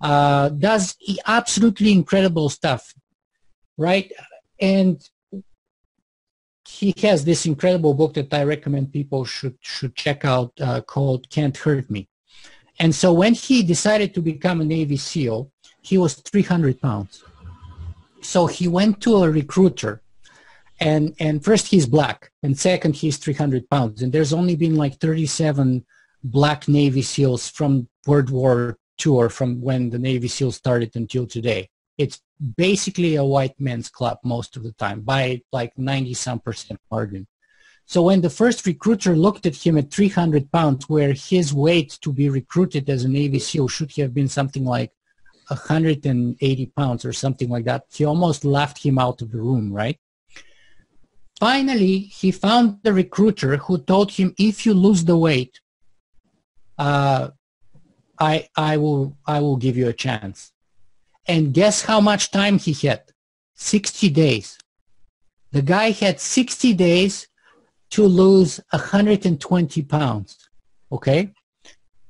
[SPEAKER 2] uh, does absolutely incredible stuff, right? And he has this incredible book that I recommend people should should check out uh, called "Can't Hurt Me." And so when he decided to become a Navy SEAL, he was 300 pounds. So he went to a recruiter and and first he's black and second he's 300 pounds and there's only been like 37 black navy seals from world war ii or from when the navy seals started until today it's basically a white men's club most of the time by like 90 some percent margin so when the first recruiter looked at him at 300 pounds where his weight to be recruited as a navy seal should have been something like 180 pounds or something like that he almost laughed him out of the room right Finally, he found the recruiter who told him, if you lose the weight, uh, I, I, will, I will give you a chance. And guess how much time he had? 60 days. The guy had 60 days to lose 120 pounds. Okay?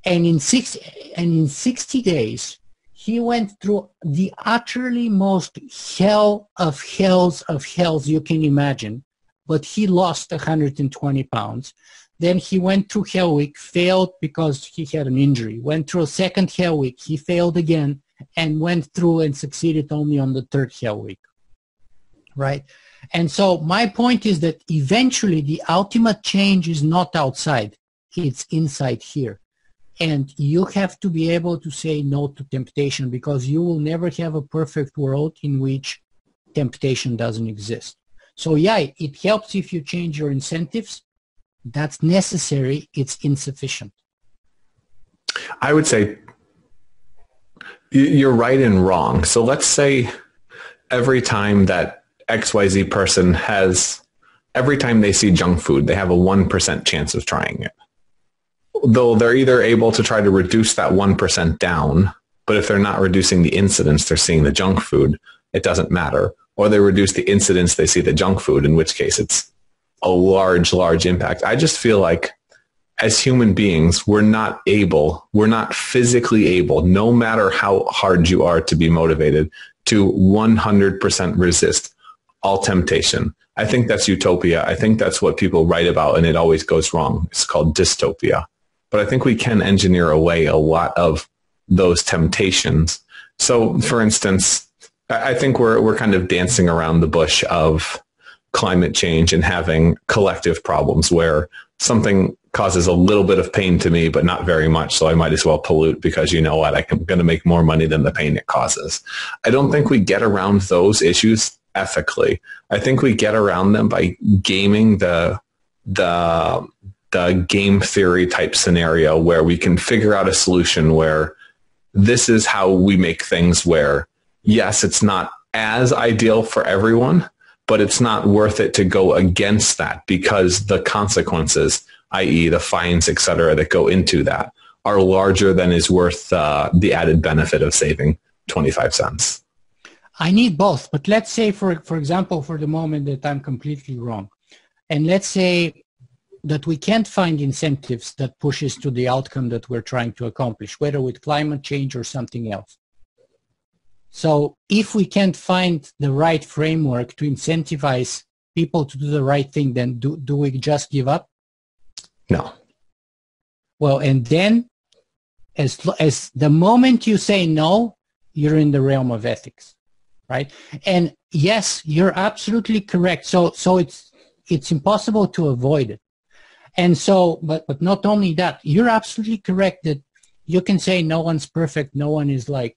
[SPEAKER 2] And in six and in 60 days, he went through the utterly most hell of hells of hells you can imagine but he lost 120 pounds. Then he went through Hell Week, failed because he had an injury. Went through a second Hell Week, he failed again, and went through and succeeded only on the third Hell Week. Right? And so my point is that eventually the ultimate change is not outside, it's inside here. And you have to be able to say no to temptation because you will never have a perfect world in which temptation doesn't exist. So yeah, it helps if you change your incentives. That's necessary. It's insufficient.
[SPEAKER 1] I would say you're right and wrong. So let's say every time that XYZ person has, every time they see junk food, they have a 1% chance of trying it. Though they're either able to try to reduce that 1% down, but if they're not reducing the incidence, they're seeing the junk food, it doesn't matter or they reduce the incidence they see the junk food, in which case it's a large, large impact. I just feel like as human beings, we're not able, we're not physically able, no matter how hard you are to be motivated, to 100% resist all temptation. I think that's utopia. I think that's what people write about and it always goes wrong. It's called dystopia. But I think we can engineer away a lot of those temptations. So for instance, I think we're we're kind of dancing around the bush of climate change and having collective problems where something causes a little bit of pain to me, but not very much. So I might as well pollute because you know what? I'm going to make more money than the pain it causes. I don't think we get around those issues ethically. I think we get around them by gaming the, the, the game theory type scenario where we can figure out a solution where this is how we make things where yes, it's not as ideal for everyone, but it's not worth it to go against that because the consequences, i.e. the fines, et cetera, that go into that are larger than is worth uh, the added benefit of saving 25 cents.
[SPEAKER 2] I need both, but let's say, for, for example, for the moment that I'm completely wrong. And let's say that we can't find incentives that pushes to the outcome that we're trying to accomplish, whether with climate change or something else. So if we can't find the right framework to incentivize people to do the right thing, then do, do we just give up?
[SPEAKER 1] No.
[SPEAKER 2] Well, and then as, as the moment you say no, you're in the realm of ethics, right? And yes, you're absolutely correct. So, so it's, it's impossible to avoid it. And so, but, but not only that, you're absolutely correct that you can say no one's perfect. No one is like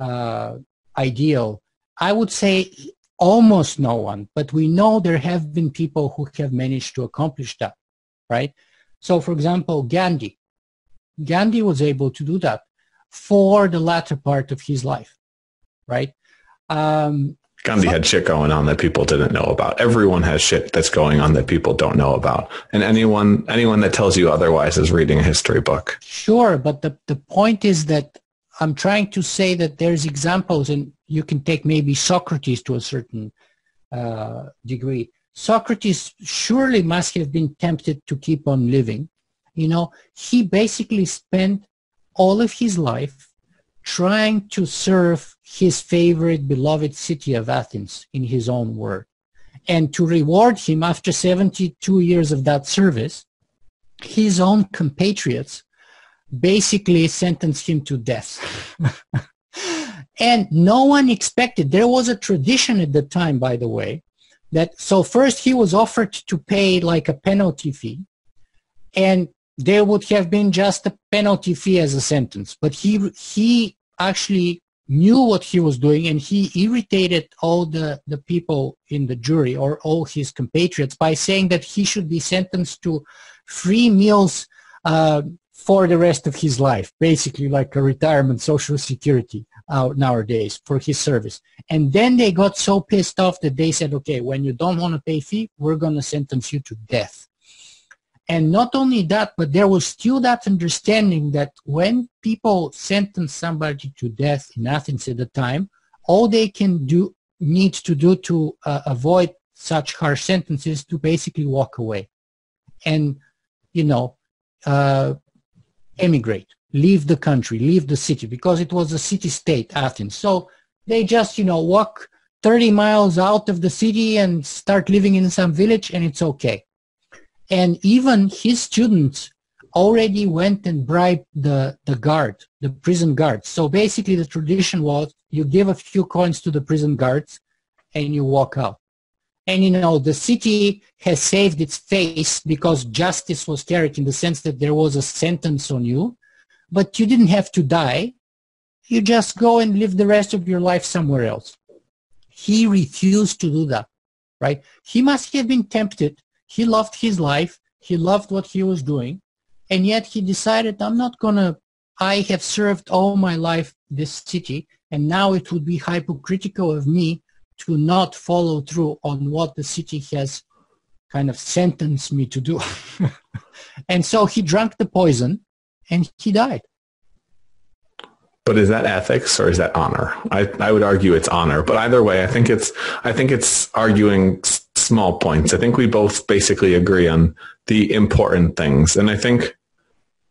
[SPEAKER 2] uh, ideal? I would say almost no one, but we know there have been people who have managed to accomplish that, right? So for example, Gandhi. Gandhi was able to do that for the latter part of his life, right?
[SPEAKER 1] Um, Gandhi had shit going on that people didn't know about. Everyone has shit that's going on that people don't know about. And anyone anyone that tells you otherwise is reading a history book.
[SPEAKER 2] Sure, but the, the point is that I'm trying to say that there's examples, and you can take maybe Socrates to a certain uh, degree. Socrates surely must have been tempted to keep on living, You know, he basically spent all of his life trying to serve his favorite beloved city of Athens in his own word. And to reward him after 72 years of that service, his own compatriots basically sentenced him to death. and no one expected, there was a tradition at the time, by the way, that so first he was offered to pay like a penalty fee and there would have been just a penalty fee as a sentence. But he he actually knew what he was doing and he irritated all the, the people in the jury or all his compatriots by saying that he should be sentenced to free meals uh, for the rest of his life, basically like a retirement social security nowadays for his service. And then they got so pissed off that they said, okay, when you don't want to pay fee, we're going to sentence you to death. And not only that, but there was still that understanding that when people sentence somebody to death in Athens at the time, all they can do, need to do to uh, avoid such harsh sentences to basically walk away and, you know, uh, emigrate, leave the country, leave the city, because it was a city-state, Athens. So they just, you know, walk 30 miles out of the city and start living in some village and it's okay. And even his students already went and bribed the, the guard, the prison guards. So basically the tradition was you give a few coins to the prison guards and you walk out. And you know, the city has saved its face because justice was carried in the sense that there was a sentence on you, but you didn't have to die. You just go and live the rest of your life somewhere else. He refused to do that, right? He must have been tempted. He loved his life. He loved what he was doing. And yet he decided, I'm not going to, I have served all my life this city, and now it would be hypocritical of me to not follow through on what the city has kind of sentenced me to do. and so he drank the poison and he died.
[SPEAKER 1] But is that ethics or is that honor? I, I would argue it's honor. But either way, I think it's I think it's arguing s- small points. I think we both basically agree on the important things. And I think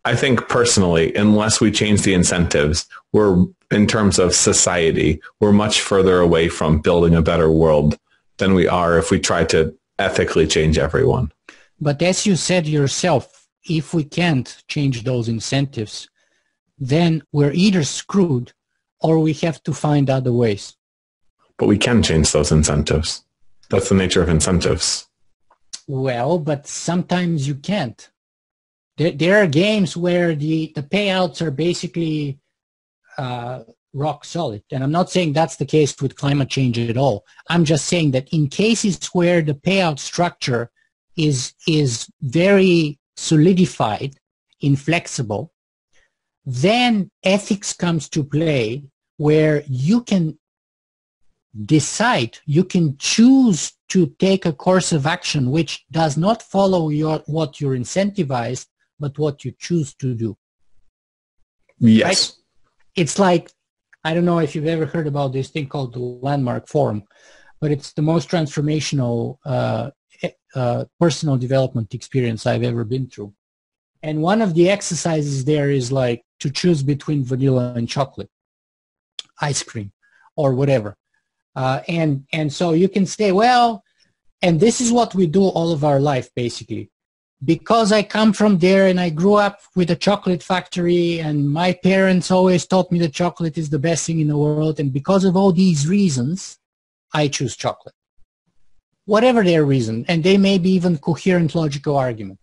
[SPEAKER 1] I think personally, unless we change the incentives, we're in terms of society, we're much further away from building a better world than we are if we try to ethically change everyone.
[SPEAKER 2] But as you said yourself, if we can't change those incentives, then we're either screwed or we have to find other ways.
[SPEAKER 1] But we can change those incentives. That's the nature of incentives.
[SPEAKER 2] Well, but sometimes you can't. There, there are games where the, the payouts are basically uh, rock solid. And I'm not saying that's the case with climate change at all. I'm just saying that in cases where the payout structure is, is very solidified, inflexible, then ethics comes to play where you can decide, you can choose to take a course of action which does not follow your, what you're incentivized, but what you choose to do.
[SPEAKER 1] Yes. Right?
[SPEAKER 2] It's like, I don't know if you've ever heard about this thing called the Landmark Forum, but it's the most transformational uh, uh, personal development experience I've ever been through. And one of the exercises there is like to choose between vanilla and chocolate, ice cream, or whatever. Uh, and and so you can say, well, and this is what we do all of our life basically. Because I come from there and I grew up with a chocolate factory and my parents always taught me that chocolate is the best thing in the world and because of all these reasons, I choose chocolate. Whatever their reason, and they may be even coherent logical argument.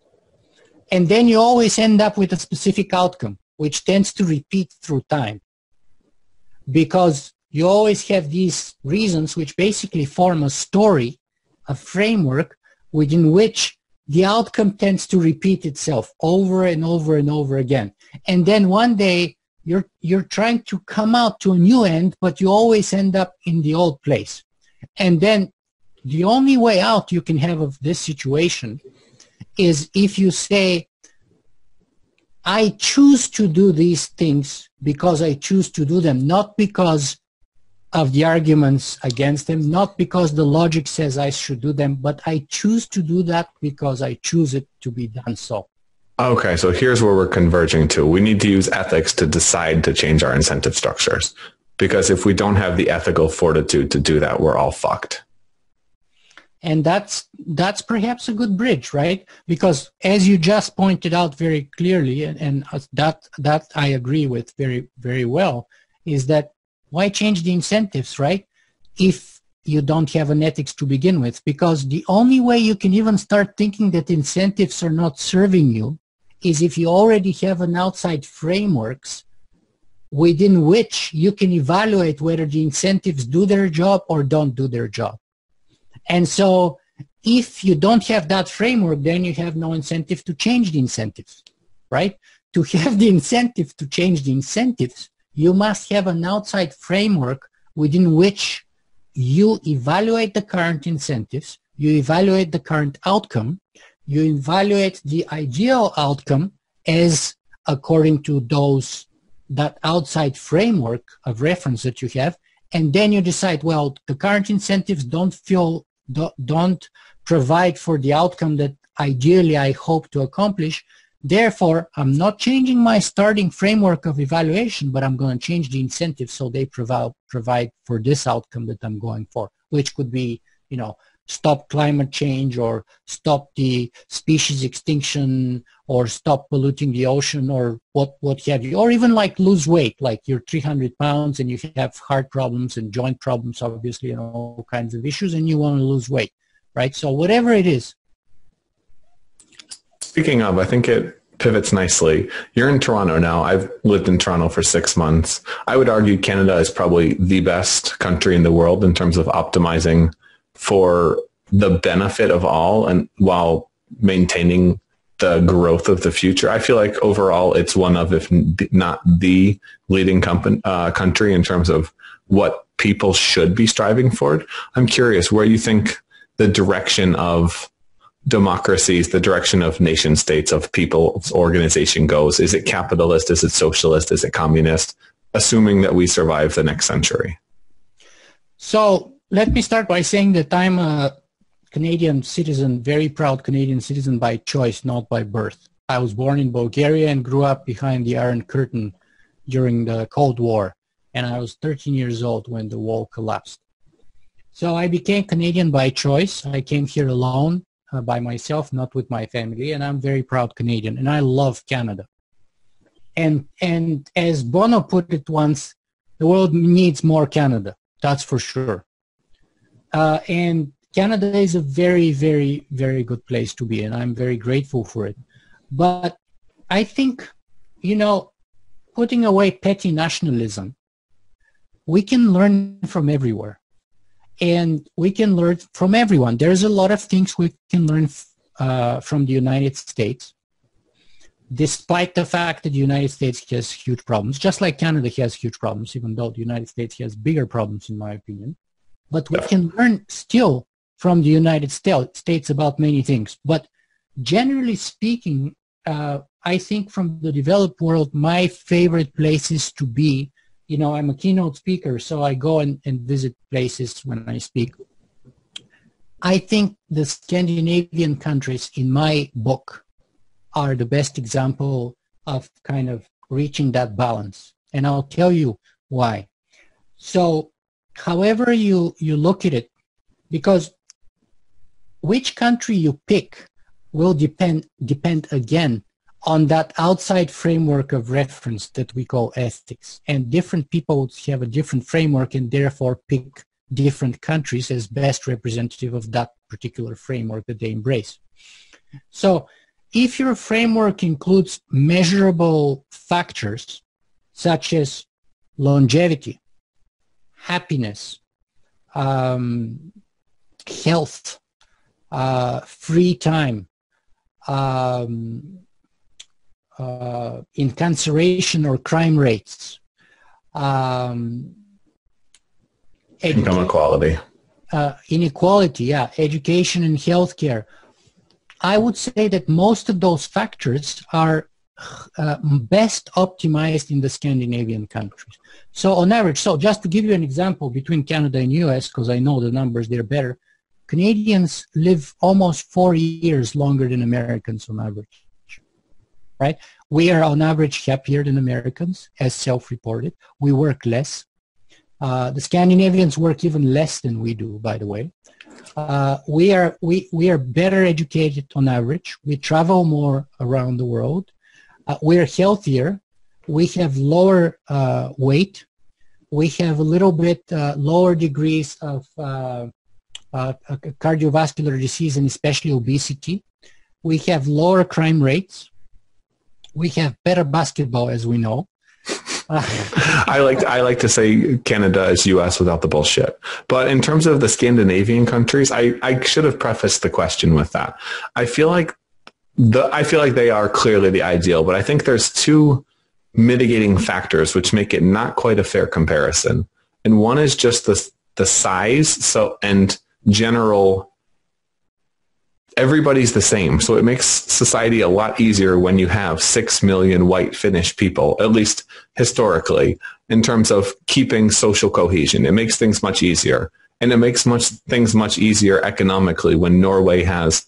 [SPEAKER 2] And then you always end up with a specific outcome, which tends to repeat through time. Because you always have these reasons which basically form a story, a framework within which the outcome tends to repeat itself over and over and over again. And then one day you're, you're trying to come out to a new end, but you always end up in the old place. And then the only way out you can have of this situation is if you say, I choose to do these things because I choose to do them, not because of the arguments against them, not because the logic says I should do them, but I choose to do that because I choose it to be done so.
[SPEAKER 1] Okay, so here's where we're converging to. We need to use ethics to decide to change our incentive structures. Because if we don't have the ethical fortitude to do that, we're all fucked.
[SPEAKER 2] And that's that's perhaps a good bridge, right? Because as you just pointed out very clearly, and, and that that I agree with very very well, is that why change the incentives, right? If you don't have an ethics to begin with, because the only way you can even start thinking that incentives are not serving you is if you already have an outside frameworks within which you can evaluate whether the incentives do their job or don't do their job. And so if you don't have that framework, then you have no incentive to change the incentives, right? To have the incentive to change the incentives, you must have an outside framework within which you evaluate the current incentives, you evaluate the current outcome, you evaluate the ideal outcome as according to those that outside framework of reference that you have and then you decide well the current incentives don't feel don't provide for the outcome that ideally i hope to accomplish. Therefore i'm not changing my starting framework of evaluation but i'm going to change the incentives so they provide provide for this outcome that i'm going for which could be you know stop climate change or stop the species extinction or stop polluting the ocean or what, what have you, or even like lose weight, like you're 300 pounds and you have heart problems and joint problems, obviously, and all kinds of issues, and you want to lose weight, right? So whatever it is.
[SPEAKER 1] Speaking of, I think it pivots nicely. You're in Toronto now. I've lived in Toronto for six months. I would argue Canada is probably the best country in the world in terms of optimizing for the benefit of all and while maintaining the growth of the future. I feel like overall it's one of, if not the leading company, uh, country in terms of what people should be striving for. I'm curious where you think the direction of democracies, the direction of nation states, of people's organization goes. Is it capitalist? Is it socialist? Is it communist? Assuming that we survive the next century.
[SPEAKER 2] So let me start by saying that I'm a Canadian citizen, very proud Canadian citizen by choice, not by birth. I was born in Bulgaria and grew up behind the Iron Curtain during the Cold War, and I was 13 years old when the wall collapsed. So I became Canadian by choice. I came here alone uh, by myself, not with my family, and I'm very proud Canadian, and I love Canada. And and as Bono put it once, the world needs more Canada. That's for sure. Uh, and Canada is a very, very, very good place to be, and I'm very grateful for it. But I think, you know, putting away petty nationalism, we can learn from everywhere. And we can learn from everyone. There's a lot of things we can learn uh, from the United States, despite the fact that the United States has huge problems, just like Canada has huge problems, even though the United States has bigger problems, in my opinion. But we can learn still from the United States about many things. But generally speaking, uh, I think from the developed world, my favorite places to be, you know, I'm a keynote speaker, so I go and, and visit places when I speak. I think the Scandinavian countries in my book are the best example of kind of reaching that balance. And I'll tell you why. So however you, you look at it, because which country you pick will depend, depend again on that outside framework of reference that we call ethics. And different people have a different framework and therefore pick different countries as best representative of that particular framework that they embrace. So if your framework includes measurable factors such as longevity, happiness, um, health, uh, free time, um, uh, incarceration or crime rates, um,
[SPEAKER 1] income equality,
[SPEAKER 2] uh, inequality, yeah, education and healthcare. I would say that most of those factors are uh, best optimized in the Scandinavian countries. So on average, so just to give you an example between Canada and US, because I know the numbers, they're better, Canadians live almost four years longer than Americans on average. right? We are on average happier than Americans, as self-reported. We work less. Uh, the Scandinavians work even less than we do, by the way. Uh, we are we we are better educated on average. We travel more around the world. Uh, we are healthier. We have lower uh, weight. We have a little bit uh, lower degrees of uh, cardiovascular disease and especially obesity. We have lower crime rates. We have better basketball, as we know.
[SPEAKER 1] I like I like to say Canada is U.S. without the bullshit. But in terms of the Scandinavian countries, I, I should have prefaced the question with that. I feel like the I feel like they are clearly the ideal, but I think there's two mitigating factors which make it not quite a fair comparison. And one is just the the size so and general everybody's the same. So it makes society a lot easier when you have six million white Finnish people, at least historically, in terms of keeping social cohesion. It makes things much easier. And it makes much things much easier economically when Norway has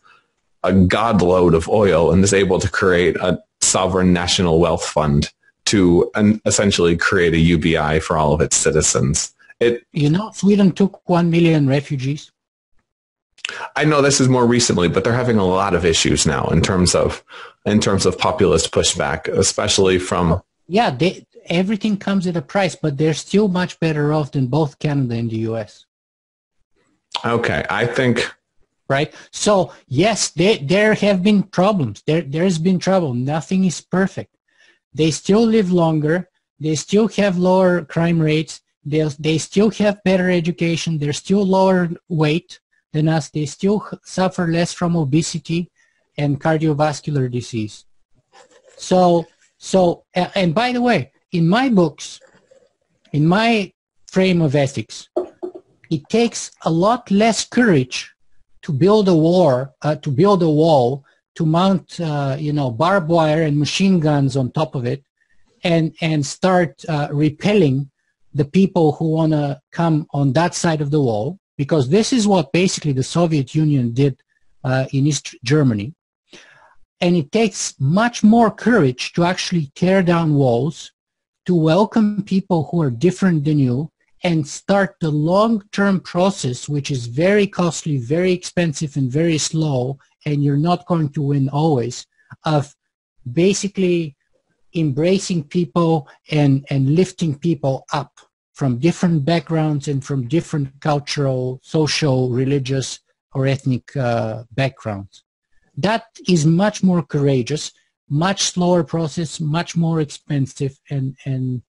[SPEAKER 1] a godload of oil and is able to create a sovereign national wealth fund to essentially create a UBI for all of its citizens. It,
[SPEAKER 2] you know, Sweden took 1 million refugees.
[SPEAKER 1] I know this is more recently, but they're having a lot of issues now in terms of in terms of populist pushback, especially from.
[SPEAKER 2] Yeah, they, everything comes at a price, but they're still much better off than both Canada and the U.S.
[SPEAKER 1] Okay, I think.
[SPEAKER 2] Right. So yes, there there have been problems. There there's been trouble. Nothing is perfect. They still live longer. They still have lower crime rates. They they still have better education. They're still lower weight than us, they still suffer less from obesity and cardiovascular disease. So, so, and by the way, in my books, in my frame of ethics, it takes a lot less courage to build a war, uh, to build a wall, to mount, uh, you know, barbed wire and machine guns on top of it, and and start uh, repelling the people who want to come on that side of the wall because this is what basically the Soviet Union did uh, in East Germany. And it takes much more courage to actually tear down walls, to welcome people who are different than you, and start the long-term process, which is very costly, very expensive, and very slow, and you're not going to win always, of basically embracing people and, and lifting people up from different backgrounds and from different cultural, social, religious, or ethnic uh, backgrounds. That is much more courageous, much slower process, much more expensive, and and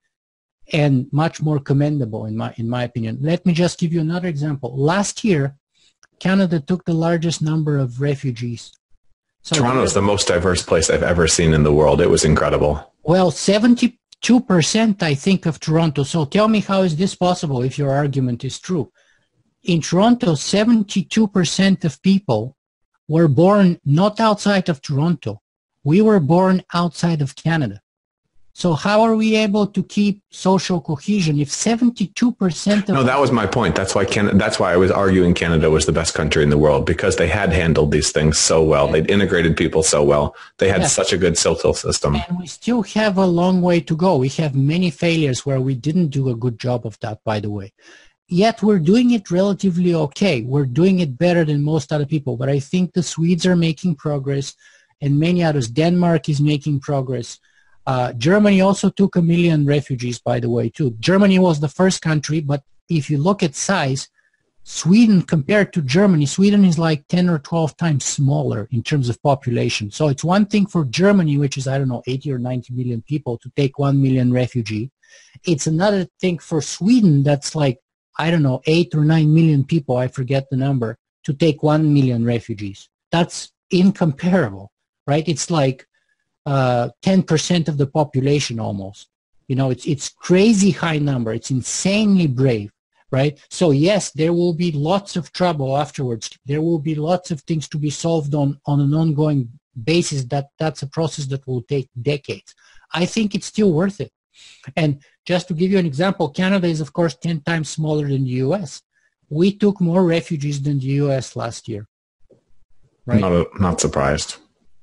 [SPEAKER 2] and much more commendable in my in my opinion. Let me just give you another example. Last year, Canada took the largest number of refugees.
[SPEAKER 1] So Toronto is the most diverse place I've ever seen in the world. It was incredible.
[SPEAKER 2] Well, 70 2% I think of Toronto. So tell me how is this possible if your argument is true? In Toronto, 72% of people were born not outside of Toronto. We were born outside of Canada. So how are we able to keep social cohesion if 72% of
[SPEAKER 1] No, that was my point. That's why Canada, that's why I was arguing Canada was the best country in the world because they had handled these things so well. They'd integrated people so well. They had yes. such a good social system.
[SPEAKER 2] And we still have a long way to go. We have many failures where we didn't do a good job of that, by the way. Yet we're doing it relatively okay. We're doing it better than most other people. But I think the Swedes are making progress and many others. Denmark is making progress uh, Germany also took a million refugees, by the way, too. Germany was the first country, but if you look at size, Sweden compared to Germany, Sweden is like 10 or 12 times smaller in terms of population. So it's one thing for Germany, which is, I don't know, 80 or 90 million people to take 1 million refugee. It's another thing for Sweden that's like, I don't know, 8 or 9 million people, I forget the number, to take 1 million refugees. That's incomparable, right? It's like Uh, 10% of the population almost. You know, it's, it's crazy high number. It's insanely brave, right? So yes, there will be lots of trouble afterwards. There will be lots of things to be solved on, on an ongoing basis. That That's a process that will take decades. I think it's still worth it. And just to give you an example, Canada is of course 10 times smaller than the US. We took more refugees than the US last year.
[SPEAKER 1] Right? Not, not surprised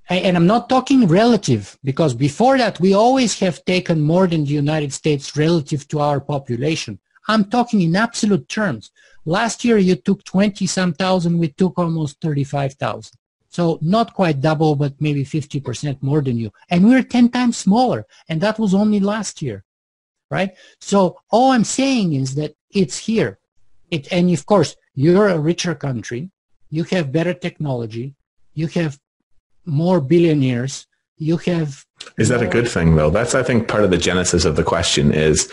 [SPEAKER 2] and I'm not talking relative because before that we always have taken more than the United States relative to our population. I'm talking in absolute terms. Last year you took 20 some thousand, we took almost 35,000. So not quite double, but maybe 50% more than you. And we're 10 times smaller. And that was only last year, right? So all I'm saying is that it's here. It, and of course, you're a richer country. You have better technology. You have more billionaires. You have.
[SPEAKER 1] Is that a good thing though? That's, I think, part of the genesis of the question is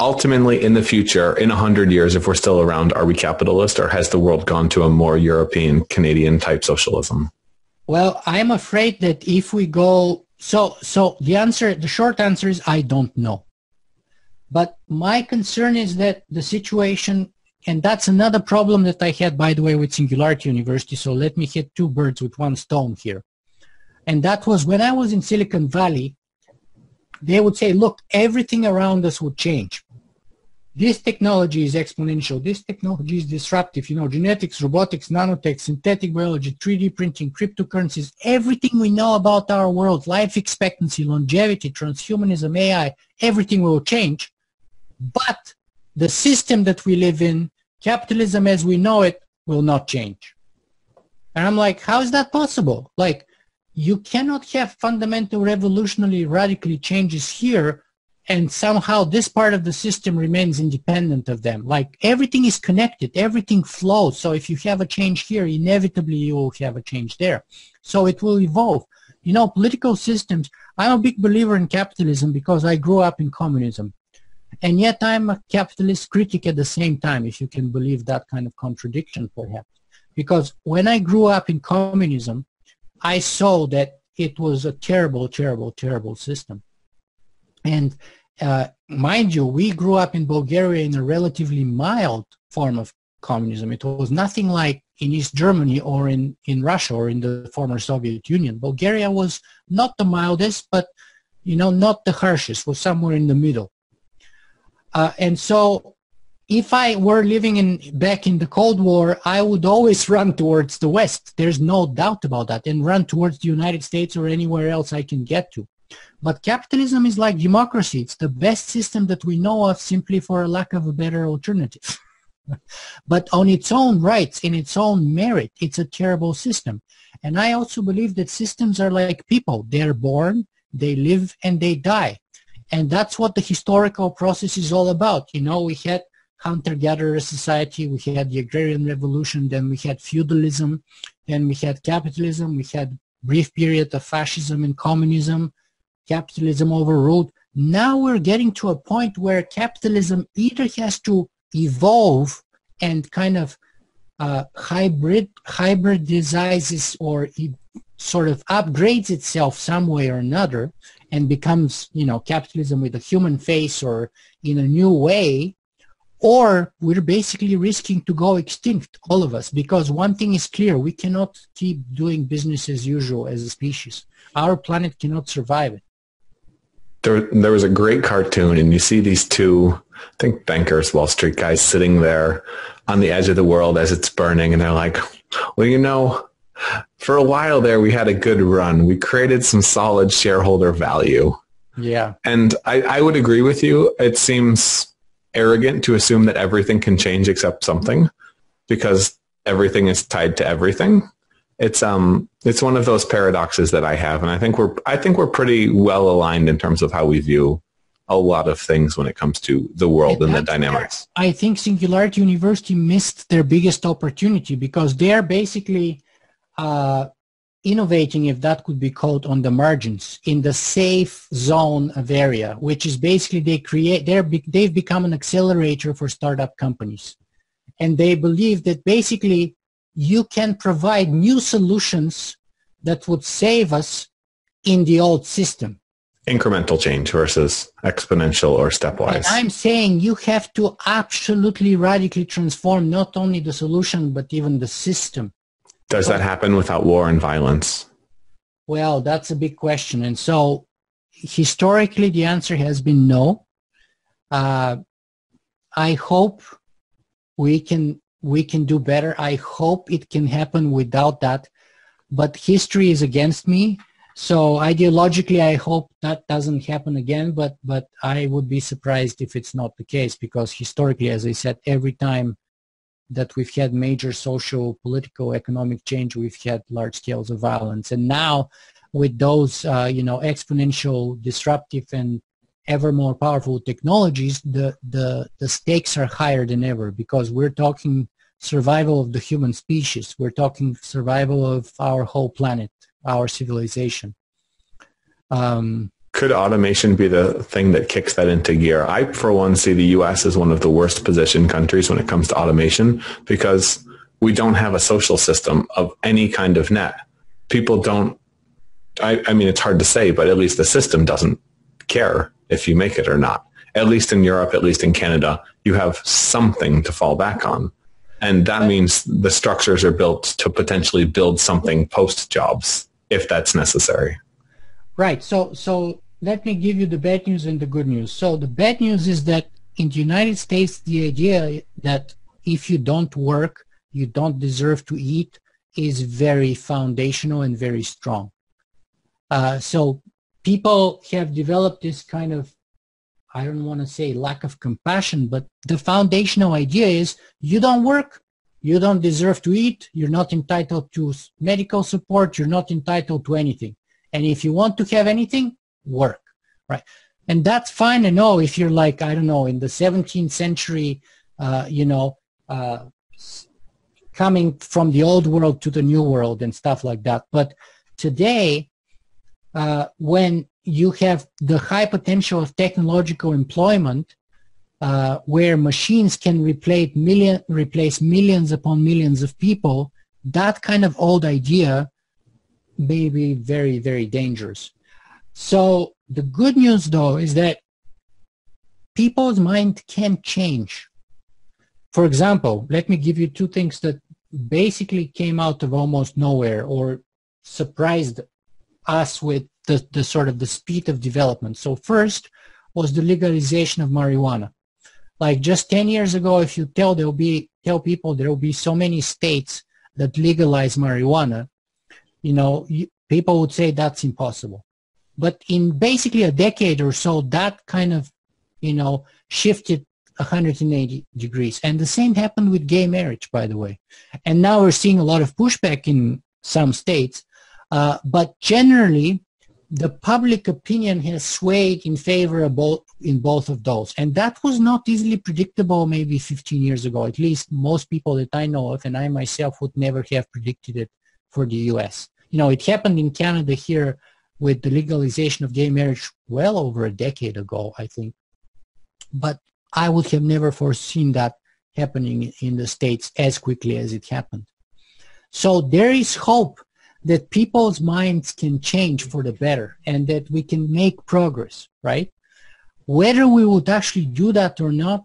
[SPEAKER 1] ultimately in the future, in a hundred years, if we're still around, are we capitalist or has the world gone to a more European, Canadian type socialism?
[SPEAKER 2] Well, I'm afraid that if we go, so, so the answer, the short answer is I don't know. But my concern is that the situation, and that's another problem that I had, by the way, with Singularity University. So let me hit two birds with one stone here. And that was when I was in Silicon Valley, they would say, look, everything around us would change. This technology is exponential. This technology is disruptive. You know, genetics, robotics, nanotech, synthetic biology, 3D printing, cryptocurrencies, everything we know about our world, life expectancy, longevity, transhumanism, AI, everything will change. But the system that we live in, capitalism as we know it, will not change. And I'm like, how is that possible? Like, you cannot have fundamental revolutionary radically changes here and somehow this part of the system remains independent of them. Like everything is connected, everything flows. So if you have a change here, inevitably you will have a change there. So it will evolve. You know, political systems, I'm a big believer in capitalism because I grew up in communism. And yet I'm a capitalist critic at the same time, if you can believe that kind of contradiction perhaps. Because when I grew up in communism, I saw that it was a terrible, terrible, terrible system. And uh, mind you, we grew up in Bulgaria in a relatively mild form of communism. It was nothing like in East Germany or in, in Russia or in the former Soviet Union. Bulgaria was not the mildest, but you know, not the harshest, was somewhere in the middle. Uh, and so if I were living in back in the Cold War, I would always run towards the West. There's no doubt about that, and run towards the United States or anywhere else I can get to. But capitalism is like democracy. It's the best system that we know of simply for a lack of a better alternative. but on its own rights, in its own merit, it's a terrible system. And I also believe that systems are like people. They're born, they live, and they die. And that's what the historical process is all about. You know, we had hunter-gatherer society, we had the agrarian revolution, then we had feudalism, then we had capitalism, we had brief period of fascism and communism, capitalism overruled. Now we're getting to a point where capitalism either has to evolve and kind of uh, hybrid hybridizes or sort of upgrades itself some way or another and becomes you know capitalism with a human face or in a new way or we're basically risking to go extinct all of us because one thing is clear we cannot keep doing business as usual as a species our planet cannot survive it
[SPEAKER 1] there, there was a great cartoon and you see these two, I think bankers, Wall Street guys sitting there on the edge of the world as it's burning. And they're like, well, you know, for a while there, we had a good run. We created some solid shareholder value.
[SPEAKER 2] Yeah.
[SPEAKER 1] And I, I would agree with you. It seems arrogant to assume that everything can change except something because everything is tied to everything it's um it's one of those paradoxes that I have, and I think we're I think we're pretty well aligned in terms of how we view a lot of things when it comes to the world and, and the dynamics.
[SPEAKER 2] I think Singularity University missed their biggest opportunity because they're basically uh, innovating, if that could be called, on the margins in the safe zone of area, which is basically they create they're they've become an accelerator for startup companies, and they believe that basically you can provide new solutions that would save us in the old system.
[SPEAKER 1] Incremental change versus exponential or stepwise. And
[SPEAKER 2] I'm saying you have to absolutely radically transform not only the solution, but even the system.
[SPEAKER 1] Does that happen without war and violence?
[SPEAKER 2] Well, that's a big question. And so historically, the answer has been no. Uh, I hope we can we can do better. I hope it can happen without that. But history is against me. So ideologically, I hope that doesn't happen again, but, but I would be surprised if it's not the case because historically, as I said, every time that we've had major social, political, economic change, we've had large scales of violence. And now with those, uh, you know, exponential, disruptive and ever more powerful technologies, the, the, the stakes are higher than ever because we're talking survival of the human species. We're talking survival of our whole planet our civilization.
[SPEAKER 1] Um, Could automation be the thing that kicks that into gear? I, for one, see the U.S. as one of the worst positioned countries when it comes to automation because we don't have a social system of any kind of net. People don't, I, I mean, it's hard to say, but at least the system doesn't care if you make it or not. At least in Europe, at least in Canada, you have something to fall back on. And that means the structures are built to potentially build something post jobs if that's necessary.
[SPEAKER 2] Right. So, so let me give you the bad news and the good news. So the bad news is that in the United States, the idea that if you don't work, you don't deserve to eat is very foundational and very strong. Uh, so people have developed this kind of, I don't want to say lack of compassion, but the foundational idea is you don't work, you don't deserve to eat. You're not entitled to medical support. You're not entitled to anything. And if you want to have anything, work, right? And that's fine and all if you're like, I don't know, in the 17th century, uh, you know, uh, coming from the old world to the new world and stuff like that. But today, uh, when you have the high potential of technological employment, uh, where machines can replace, million, replace millions upon millions of people, that kind of old idea may be very, very dangerous. So the good news, though, is that people's mind can change. For example, let me give you two things that basically came out of almost nowhere or surprised us with the, the sort of the speed of development. So first was the legalization of marijuana. Like just 10 years ago, if you tell there'll be tell people there will be so many states that legalize marijuana, you know, people would say that's impossible. But in basically a decade or so, that kind of, you know, shifted 180 degrees. And the same happened with gay marriage, by the way. And now we're seeing a lot of pushback in some states. Uh, but generally, the public opinion has swayed in favor of both in both of those and that was not easily predictable maybe 15 years ago at least most people that i know of and i myself would never have predicted it for the us you know it happened in canada here with the legalization of gay marriage well over a decade ago i think. But i would have never foreseen that happening in the states as quickly as it happened. So there is hope that people's minds can change for the better and that we can make progress, right? Whether we would actually do that or not,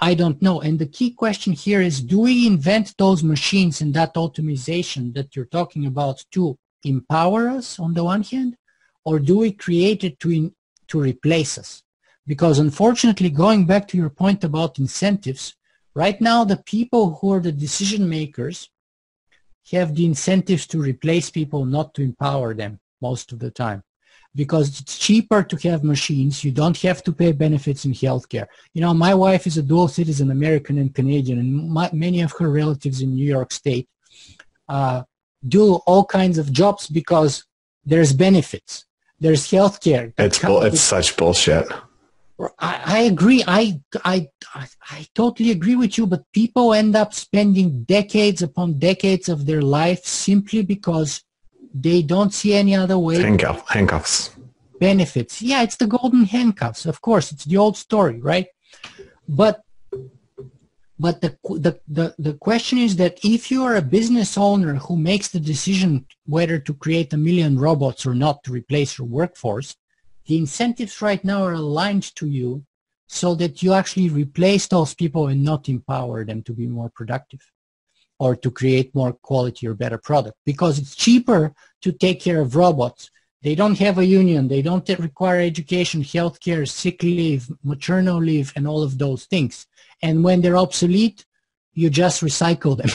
[SPEAKER 2] I don't know. And the key question here is, do we invent those machines and that optimization that you're talking about to empower us on the one hand, or do we create it to, in, to replace us? Because unfortunately, going back to your point about incentives, right now the people who are the decision makers have the incentives to replace people, not to empower them most of the time. Because it's cheaper to have machines. You don't have to pay benefits in healthcare. You know, my wife is a dual citizen, American and Canadian, and my, many of her relatives in New York State uh, do all kinds of jobs because there's benefits. There's healthcare.
[SPEAKER 1] It's, bull- it's such bullshit.
[SPEAKER 2] I, I agree. I, I, I totally agree with you, but people end up spending decades upon decades of their life simply because they don't see any other way.
[SPEAKER 1] Handcuff, handcuffs.
[SPEAKER 2] Benefits. Yeah, it's the golden handcuffs. Of course, it's the old story, right? But but the, the, the, the question is that if you are a business owner who makes the decision whether to create a million robots or not to replace your workforce, the incentives right now are aligned to you so that you actually replace those people and not empower them to be more productive or to create more quality or better product because it's cheaper to take care of robots. They don't have a union. They don't require education, healthcare, sick leave, maternal leave, and all of those things. And when they're obsolete, you just recycle them.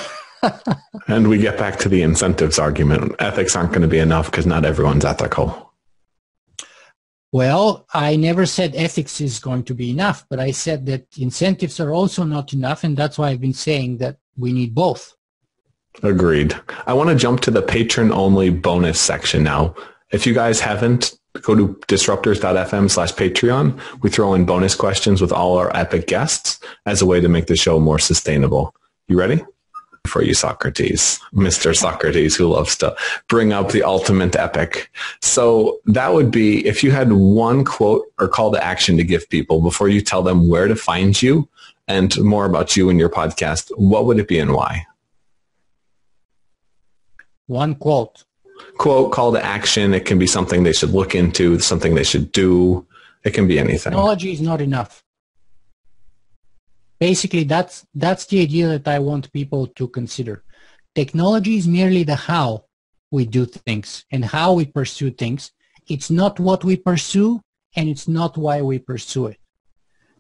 [SPEAKER 1] and we get back to the incentives argument. Ethics aren't going to be enough because not everyone's ethical.
[SPEAKER 2] Well, I never said ethics is going to be enough, but I said that incentives are also not enough, and that's why I've been saying that we need both.
[SPEAKER 1] Agreed. I want to jump to the Patreon only bonus section now. If you guys haven't, go to disruptors.fm slash Patreon. We throw in bonus questions with all our epic guests as a way to make the show more sustainable. You ready? For you, Socrates, Mr. Socrates, who loves to bring up the ultimate epic. So that would be if you had one quote or call to action to give people before you tell them where to find you and more about you and your podcast, what would it be and why?
[SPEAKER 2] One quote.
[SPEAKER 1] Quote, call to action. It can be something they should look into, something they should do. It can be anything.
[SPEAKER 2] Technology is not enough. Basically, that's, that's the idea that I want people to consider. Technology is merely the how we do things and how we pursue things. It's not what we pursue and it's not why we pursue it.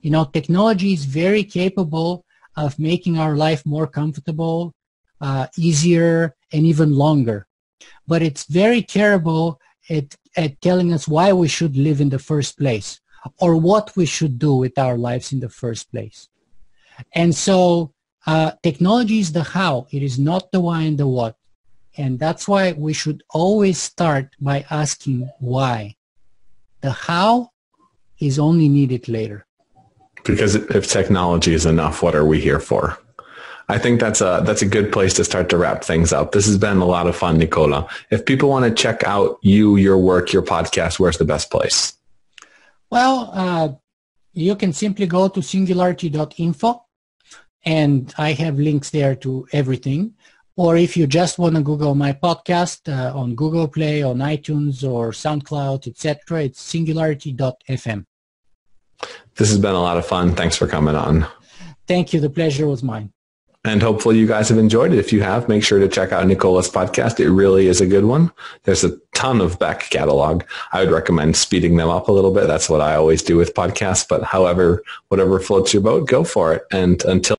[SPEAKER 2] You know, technology is very capable of making our life more comfortable, uh, easier, and even longer. But it's very terrible at, at telling us why we should live in the first place or what we should do with our lives in the first place. And so uh, technology is the how. It is not the why and the what. And that's why we should always start by asking why. The how is only needed later.
[SPEAKER 1] Because if technology is enough, what are we here for? I think that's a that's a good place to start to wrap things up. This has been a lot of fun, Nikola. If people want to check out you, your work, your podcast, where's the best place?
[SPEAKER 2] Well, uh, you can simply go to singularity.info and I have links there to everything. Or if you just want to Google my podcast uh, on Google Play, on iTunes or SoundCloud, etc., it's singularity.fm.
[SPEAKER 1] This has been a lot of fun. Thanks for coming on.
[SPEAKER 2] Thank you. The pleasure was mine.
[SPEAKER 1] And hopefully you guys have enjoyed it. If you have, make sure to check out Nikola's podcast. It really is a good one. There's a ton of back catalog. I would recommend speeding them up a little bit. That's what I always do with podcasts. But however, whatever floats your boat, go for it. And until